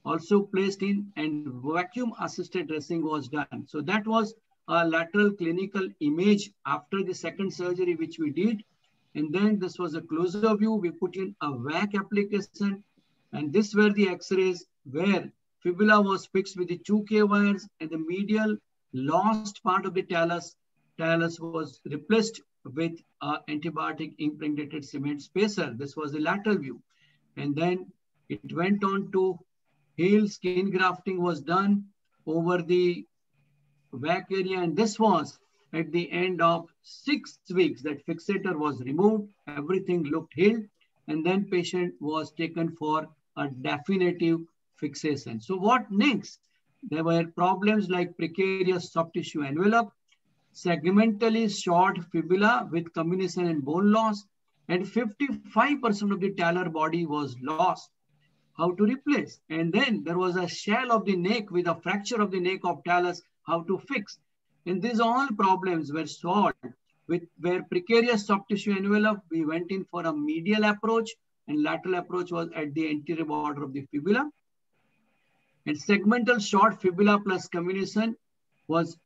also placed in and vacuum assisted dressing was done. So that was a lateral clinical image after the second surgery, which we did. And then this was a closer view. We put in a VAC application. And this were the x-rays where fibula was fixed with the two K wires and the medial lost part of the talus, talus was replaced with uh, antibiotic impregnated cement spacer. This was the lateral view. And then it went on to heel skin grafting was done over the back area. And this was at the end of six weeks that fixator was removed. Everything looked healed. And then patient was taken for a definitive fixation. So what next? There were problems like precarious soft tissue envelope, segmentally short fibula with comminution and bone loss, and 55% of the talar body was lost. How to replace? And then there was a shell of the neck with a fracture of the neck of talus, how to fix. And these all problems were solved with where precarious soft tissue envelope, we went in for a medial approach and lateral approach was at the anterior border of the fibula. And segmental short fibula plus comminution was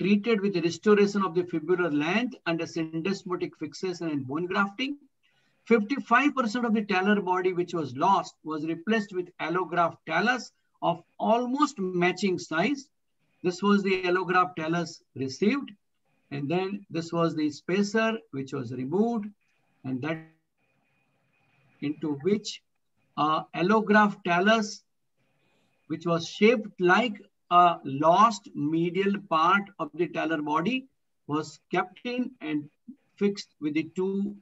treated with restoration of the fibular length under syndesmotic fixation and bone grafting. 55% of the talar body which was lost was replaced with allograft talus of almost matching size. This was the allograft talus received. And then this was the spacer which was removed and that into which uh, allograft talus which was shaped like a lost medial part of the talar body was kept in and fixed with the two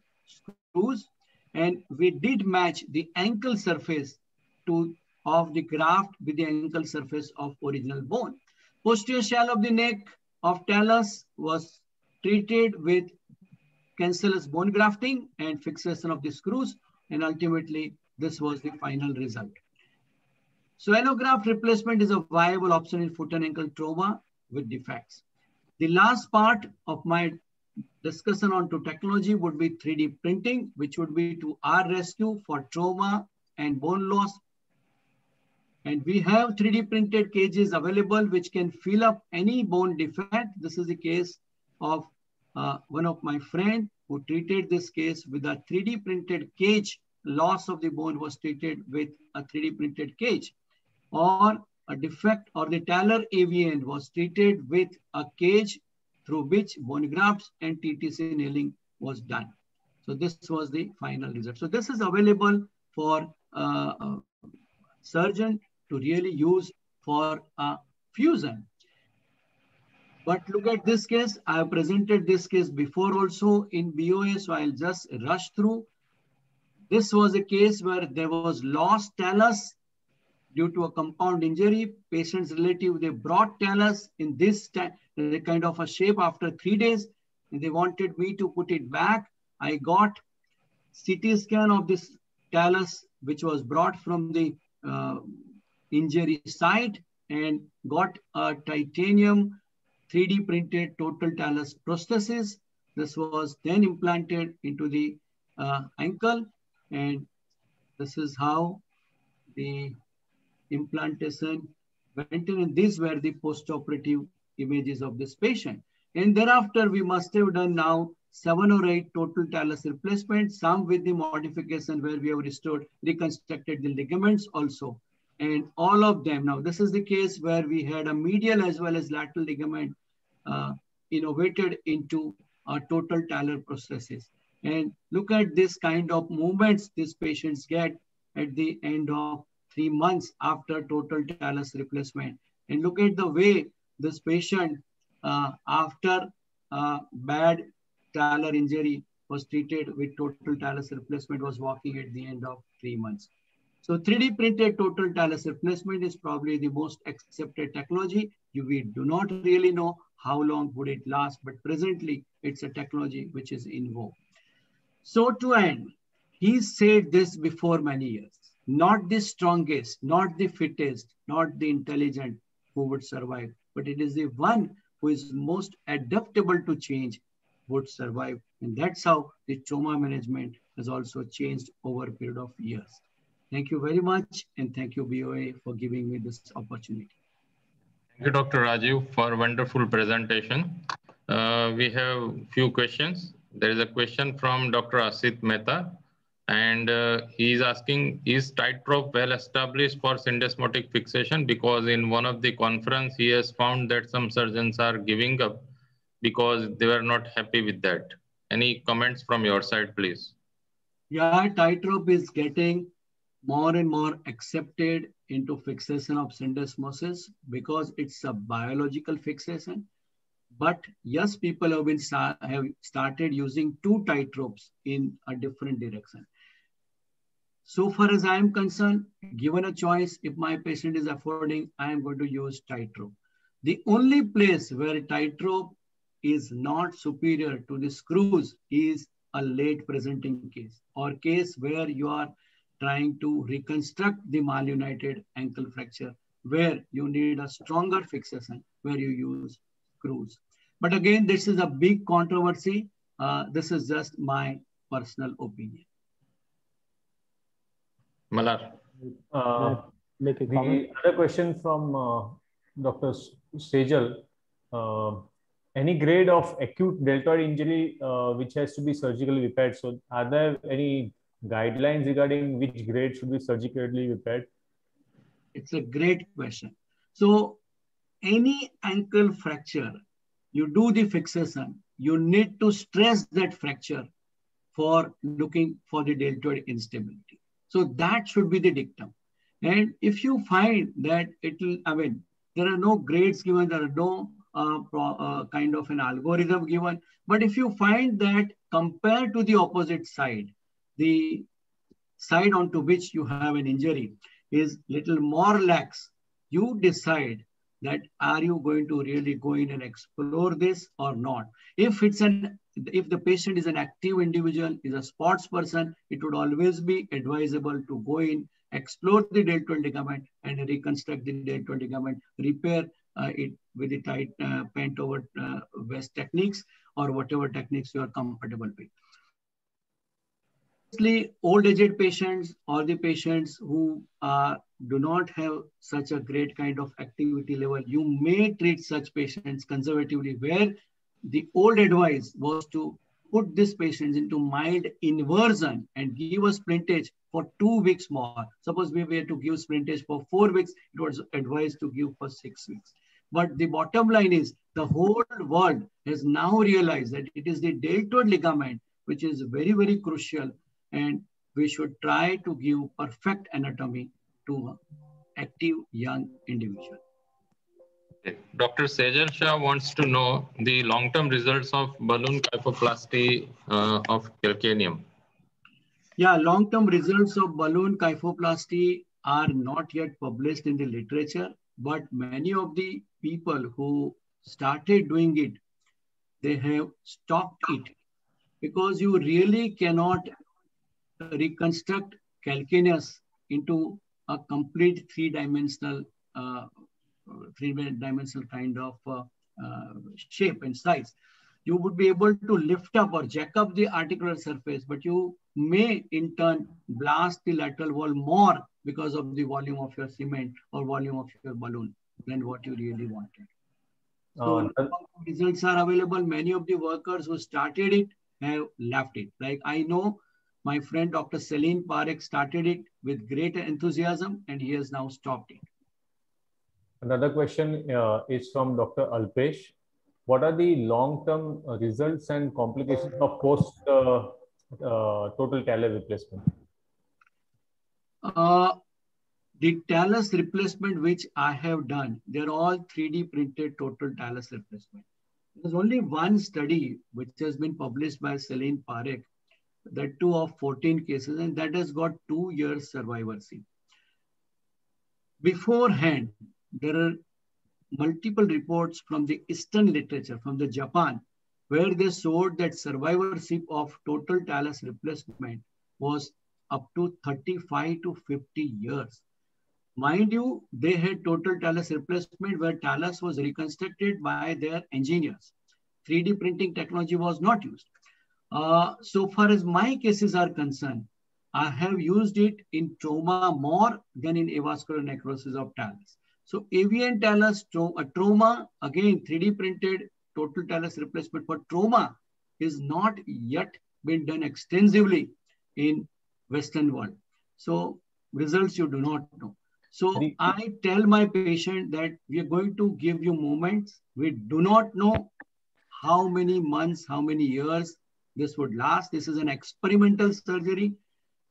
screws. And we did match the ankle surface to of the graft with the ankle surface of original bone. Posterior shell of the neck of talus was treated with cancellous bone grafting and fixation of the screws. And ultimately, this was the final result. So allograft replacement is a viable option in foot and ankle trauma with defects. The last part of my discussion on to technology would be 3D printing, which would be to our rescue for trauma and bone loss. And we have 3D printed cages available, which can fill up any bone defect. This is the case of uh, one of my friend who treated this case with a 3D printed cage. Loss of the bone was treated with a 3D printed cage or a defect or the talar AVN was treated with a cage through which bone grafts and TTC nailing was done. So this was the final result. So this is available for uh, surgeon to really use for a fusion. But look at this case. I have presented this case before also in BOA, so I'll just rush through. This was a case where there was lost talus due to a compound injury. Patient's relative, they brought talus in this kind of a shape after three days. They wanted me to put it back. I got CT scan of this talus, which was brought from the uh, injury site and got a titanium 3D printed total talus prosthesis. This was then implanted into the uh, ankle. And this is how the implantation went in. And these were the post-operative images of this patient. And thereafter, we must have done now seven or eight total talus replacements, some with the modification where we have restored, reconstructed the ligaments also. And all of them, now this is the case where we had a medial as well as lateral ligament uh, innovated into a total talar prosthesis. And look at this kind of movements these patients get at the end of three months after total talus replacement. And look at the way this patient, uh, after uh, bad talar injury, was treated with total talus replacement, was walking at the end of three months. So 3D printed total talus replacement is probably the most accepted technology. We do not really know how long would it last, but presently it's a technology which is in vogue. So to end, he said this before many years. not the strongest, not the fittest, not the intelligent who would survive, but it is the one who is most adaptable to change would survive. And that's how the trauma management has also changed over a period of years. Thank you very much. And thank you, BOA, for giving me this opportunity. Thank you, Dr. Rajiv, for a wonderful presentation. Uh, we have few questions. There is a question from Dr. Asit Mehta, and uh, he is asking, is tightrope well established for syndesmotic fixation? Because in one of the conference, he has found that some surgeons are giving up because they were not happy with that. Any comments from your side, please? Yeah, tightrope is getting more and more accepted into fixation of syndesmosis because it's a biological fixation. But yes, people have been have started using two tightropes in a different direction. So far as I am concerned, given a choice, if my patient is affording, I am going to use tightrope. The only place where tightrope is not superior to the screws is a late presenting case or case where you are trying to reconstruct the malunited ankle fracture where you need a stronger fixation where you use screws. But again, this is a big controversy. Uh, this is just my personal opinion. Malar. Uh, make a the comment? other question from uh, Dr. Sejal. Uh, any grade of acute deltoid injury uh, which has to be surgically repaired? So are there any guidelines regarding which grade should be surgically repaired? It's a great question. So any ankle fracture, you do the fixation, you need to stress that fracture for looking for the deltoid instability. So that should be the dictum. And if you find that it will, I mean, there are no grades given, there are no uh, pro, uh, kind of an algorithm given. But if you find that compared to the opposite side, the side onto which you have an injury is little more lax, you decide that are you going to really go in and explore this or not? If it's an if the patient is an active individual, is a sports person, it would always be advisable to go in, explore the deltoid ligament and reconstruct the deltoid ligament, repair uh, it with the tight uh, over uh, vest techniques or whatever techniques you are comfortable with. Mostly old aged patients or the patients who uh, do not have such a great kind of activity level, you may treat such patients conservatively where the old advice was to put these patients into mild inversion and give a splintage for two weeks more. Suppose we were to give splintage for four weeks, it was advised to give for six weeks. But the bottom line is the whole world has now realized that it is the deltoid ligament which is very, very crucial and we should try to give perfect anatomy to active young individual. Dr. Sejal Shah wants to know the long-term results of balloon kyphoplasty uh, of calcaneum. Yeah, long-term results of balloon kyphoplasty are not yet published in the literature, but many of the people who started doing it, they have stopped it because you really cannot reconstruct calcaneus into a complete three-dimensional uh, three-dimensional kind of uh, uh, shape and size. You would be able to lift up or jack up the articular surface, but you may in turn blast the lateral wall more because of the volume of your cement or volume of your balloon than what you really wanted. So Uh, results are available. Many of the workers who started it have left it. Like I know my friend Dr. Selene Parekh started it with great enthusiasm and he has now stopped it. Another question uh, is from Dr. Alpesh. What are the long-term uh, results and complications of post uh, uh, total talus replacement? Uh, the talus replacement which I have done, they're all 3D printed total talus replacement. There's only one study which has been published by Selene Parekh, that two of 14 cases, and that has got two years survivorship. Beforehand, there are multiple reports from the Eastern literature, from the Japan, where they showed that survivorship of total talus replacement was up to 35 to 50 years. Mind you, they had total talus replacement where talus was reconstructed by their engineers. 3D printing technology was not used. Uh, so far as my cases are concerned, I have used it in trauma more than in avascular necrosis of talus. So AVN talus tra trauma, again 3D printed total talus replacement for trauma is not yet been done extensively in Western world. So results you do not know. So I tell my patient that we are going to give you moments. We do not know how many months, how many years this would last. This is an experimental surgery.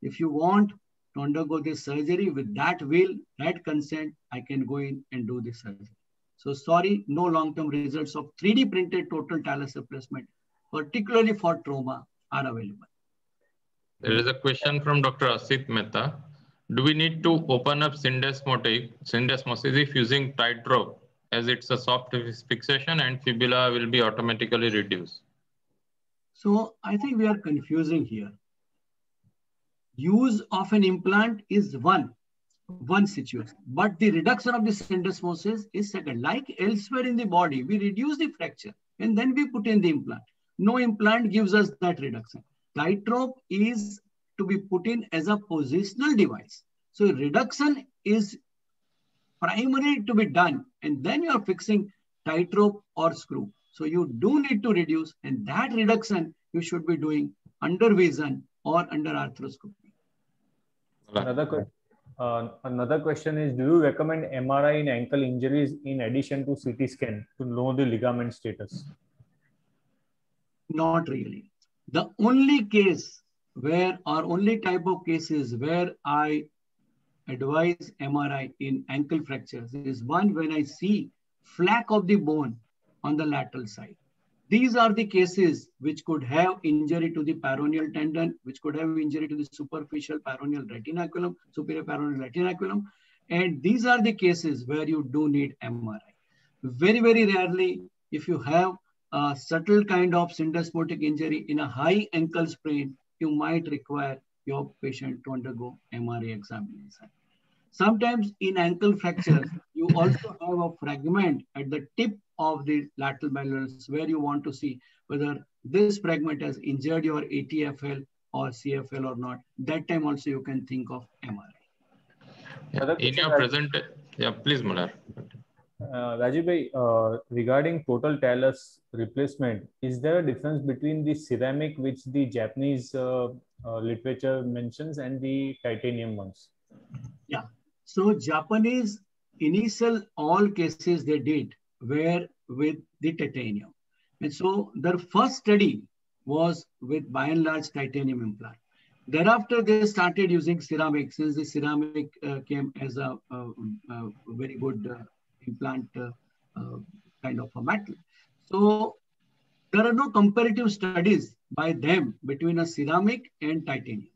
If you want to undergo this surgery with that will, that consent, I can go in and do this surgery. So sorry, no long-term results of 3D printed total talus replacement, particularly for trauma, are available. There is a question from Dr. Asit Mehta. Do we need to open up syndesmotic, syndesmosis if using tight tightrope as it's a soft fixation and fibula will be automatically reduced? So I think we are confusing here. Use of an implant is one, one situation, but the reduction of the syndesmosis is second. Like elsewhere in the body, we reduce the fracture and then we put in the implant. No implant gives us that reduction. Tightrope is to be put in as a positional device. So reduction is primarily to be done and then you are fixing tightrope or screw. So you do need to reduce and that reduction you should be doing under vision or under arthroscopy. Another, que uh, another question is, do you recommend MRI in ankle injuries in addition to CT scan to know the ligament status? Not really. The only case where or only type of cases where I advise MRI in ankle fractures is one when I see flak of the bone on the lateral side. These are the cases which could have injury to the peroneal tendon, which could have injury to the superficial peroneal retinaculum, superior peroneal retinaculum. And these are the cases where you do need MRI. Very, very rarely, if you have a subtle kind of syndesmotic injury in a high ankle sprain, you might require your patient to undergo MRI examination. Sometimes in ankle fractures, you also have a fragment at the tip of the lateral malleolus where you want to see whether this fragment has injured your ATFL or CFL or not. That time also you can think of MRI. Yeah, in your present, yeah, please, Mular. Uh, Rajiv uh, regarding total talus replacement, is there a difference between the ceramic, which the Japanese uh, uh, literature mentions, and the titanium ones? Yeah. So Japanese initial all cases they did were with the titanium. And so their first study was with by and large titanium implant. Thereafter, they started using ceramic since the ceramic uh, came as a, very good uh, implant uh, uh, kind of a metal. So there are no comparative studies by them between a ceramic and titanium.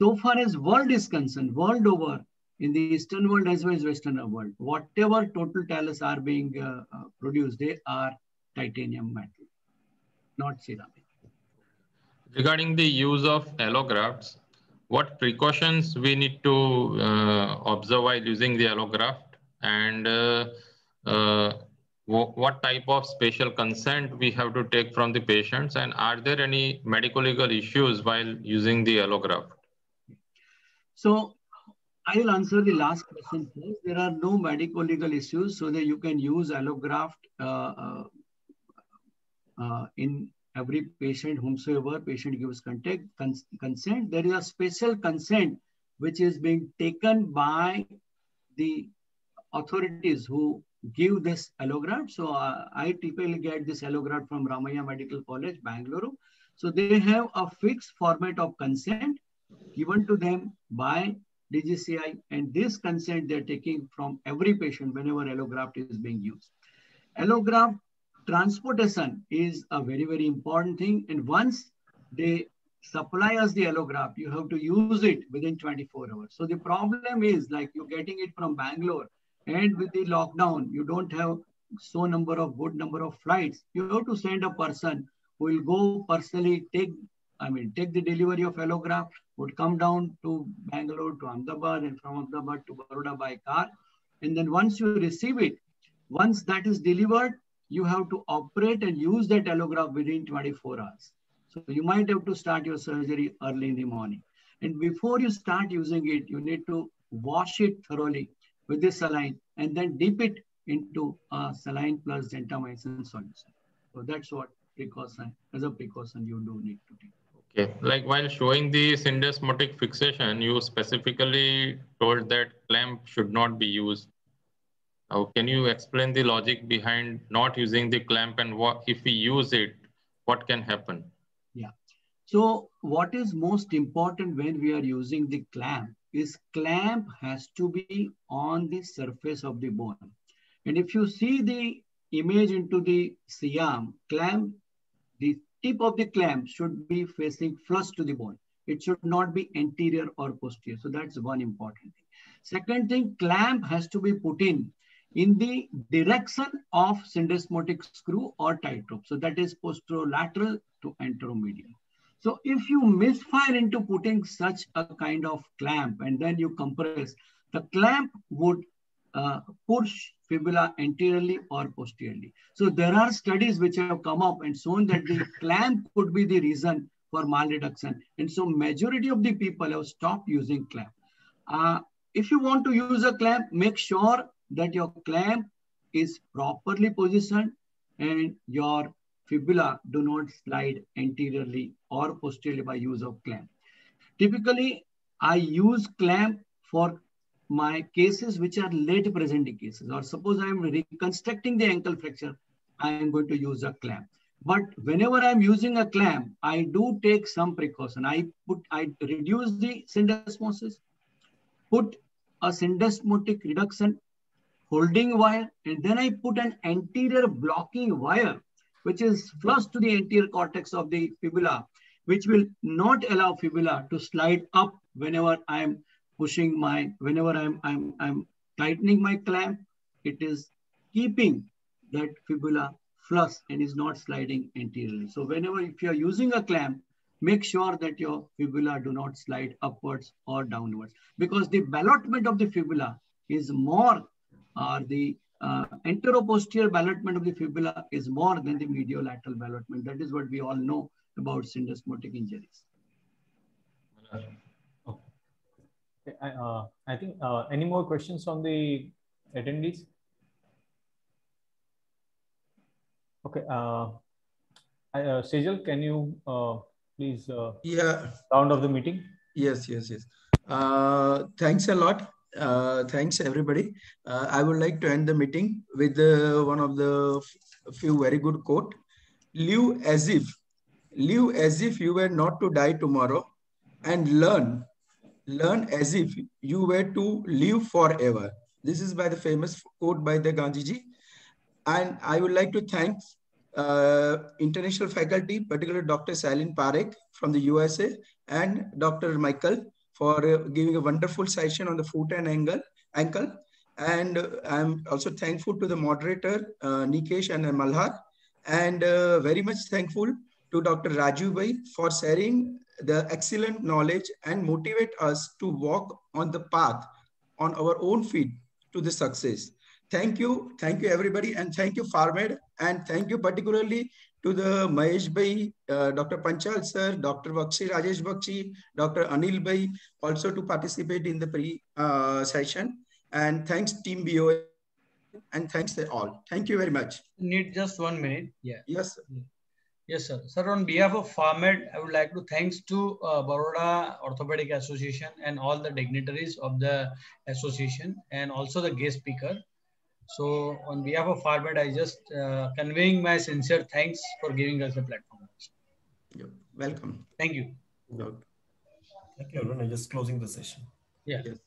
So far as world is concerned, world over, in the Eastern world as well as Western world, whatever total talus are being uh, uh, produced, they are titanium metal, not ceramic. Regarding the use of allografts, what precautions we need to uh, observe while using the allograft and uh, uh, what type of special consent we have to take from the patients and are there any medical legal issues while using the allograft? So I will answer the last question first. There are no medical legal issues so that you can use allograft uh, uh, uh, in every patient, whomsoever patient gives contact, cons consent. There is a special consent which is being taken by the authorities who give this allograft. So uh, I typically get this allograft from Ramaiah Medical College, Bangalore. So they have a fixed format of consent given to them by DGCI, and this consent they're taking from every patient whenever allograft is being used. Allograft transportation is a very, very important thing. And once they supply us the allograft, you have to use it within 24 hours. So the problem is like you're getting it from Bangalore and with the lockdown, you don't have so number of good number of flights. You have to send a person who will go personally take, I mean, take the delivery of allograft, would come down to Bangalore to Ahmedabad and from Ahmedabad to Baroda by car. And then once you receive it, once that is delivered, you have to operate and use that allograft within 24 hours. So you might have to start your surgery early in the morning. And before you start using it, you need to wash it thoroughly with the saline and then dip it into saline plus gentamicin solution. So that's what precaution, as a precaution you do need to take. Okay, like while showing the syndesmotic fixation, you specifically told that clamp should not be used. Now, can you explain the logic behind not using the clamp and what if we use it, what can happen? Yeah. So what is most important when we are using the clamp is clamp has to be on the surface of the bone. And if you see the image into the C-arm, clamp, the tip of the clamp should be facing flush to the bone. It should not be anterior or posterior. So that's one important thing. Second thing, clamp has to be put in in the direction of syndesmotic screw or tightrope. So that is posterolateral to anteromedial. So if you misfire into putting such a kind of clamp and then you compress, the clamp would uh, push fibula anteriorly or posteriorly. So there are studies which have come up and shown that the clamp could be the reason for malreduction. And so majority of the people have stopped using clamp. Uh, if you want to use a clamp, make sure that your clamp is properly positioned and your fibula do not slide anteriorly or posteriorly by use of clamp. Typically, I use clamp for my cases which are late presenting cases or suppose I am reconstructing the ankle fracture, I am going to use a clamp. But whenever I'm using a clamp, I do take some precaution. I put, I reduce the syndesmosis, put a syndesmotic reduction holding wire, and then I put an anterior blocking wire, which is flush to the anterior cortex of the fibula, which will not allow fibula to slide up whenever I'm pushing my, whenever I'm, I'm, I'm tightening my clamp, it is keeping that fibula flush and is not sliding anteriorly. So whenever, if you're using a clamp, make sure that your fibula do not slide upwards or downwards because the ballottement of the fibula is more or the uh, anteroposterior ballottement of the fibula is more than the mediolateral ballottement. That is what we all know about syndesmotic injuries. Uh, I think uh, any more questions from the attendees? Okay. Uh, uh, Sejal, can you uh, please uh, yeah round of the meeting? Yes, yes, yes. Uh, thanks a lot. Uh, thanks everybody. Uh, I would like to end the meeting with uh, one of the few very good quote. Live as if, live as if you were not to die tomorrow, and learn, learn as if you were to live forever. This is by the famous quote by the Gandhiji, and I would like to thank uh, international faculty, particularly Dr. Selene Parekh from the USA and Dr. Michael for uh, giving a wonderful session on the foot and ankle. ankle. And uh, I'm also thankful to the moderator, uh, Nikesh and Malhar, and uh, very much thankful to Dr. Raju Bhai for sharing the excellent knowledge and motivate us to walk on the path on our own feet to the success. Thank you. Thank you, everybody. And thank you, Pharmed. And thank you particularly to the Mahesh Bhai, uh, Dr. Panchal sir, Dr. Bakshi, Rajesh Bakshi, Dr. Anil Bhai, also to participate in the pre-session. Uh, and thanks Team BOA and thanks to all. Thank you very much. Need just one minute. Yeah. Yes. Sir. Yes, sir. Sir, on behalf of Pharmed, I would like to thanks to uh, Baroda Orthopedic Association and all the dignitaries of the association and also the guest speaker. So on behalf of Pharmed, I just uh, conveying my sincere thanks for giving us the platform. You're welcome. Thank you. Thank you, everyone. I'm just closing the session. Yeah. Yes.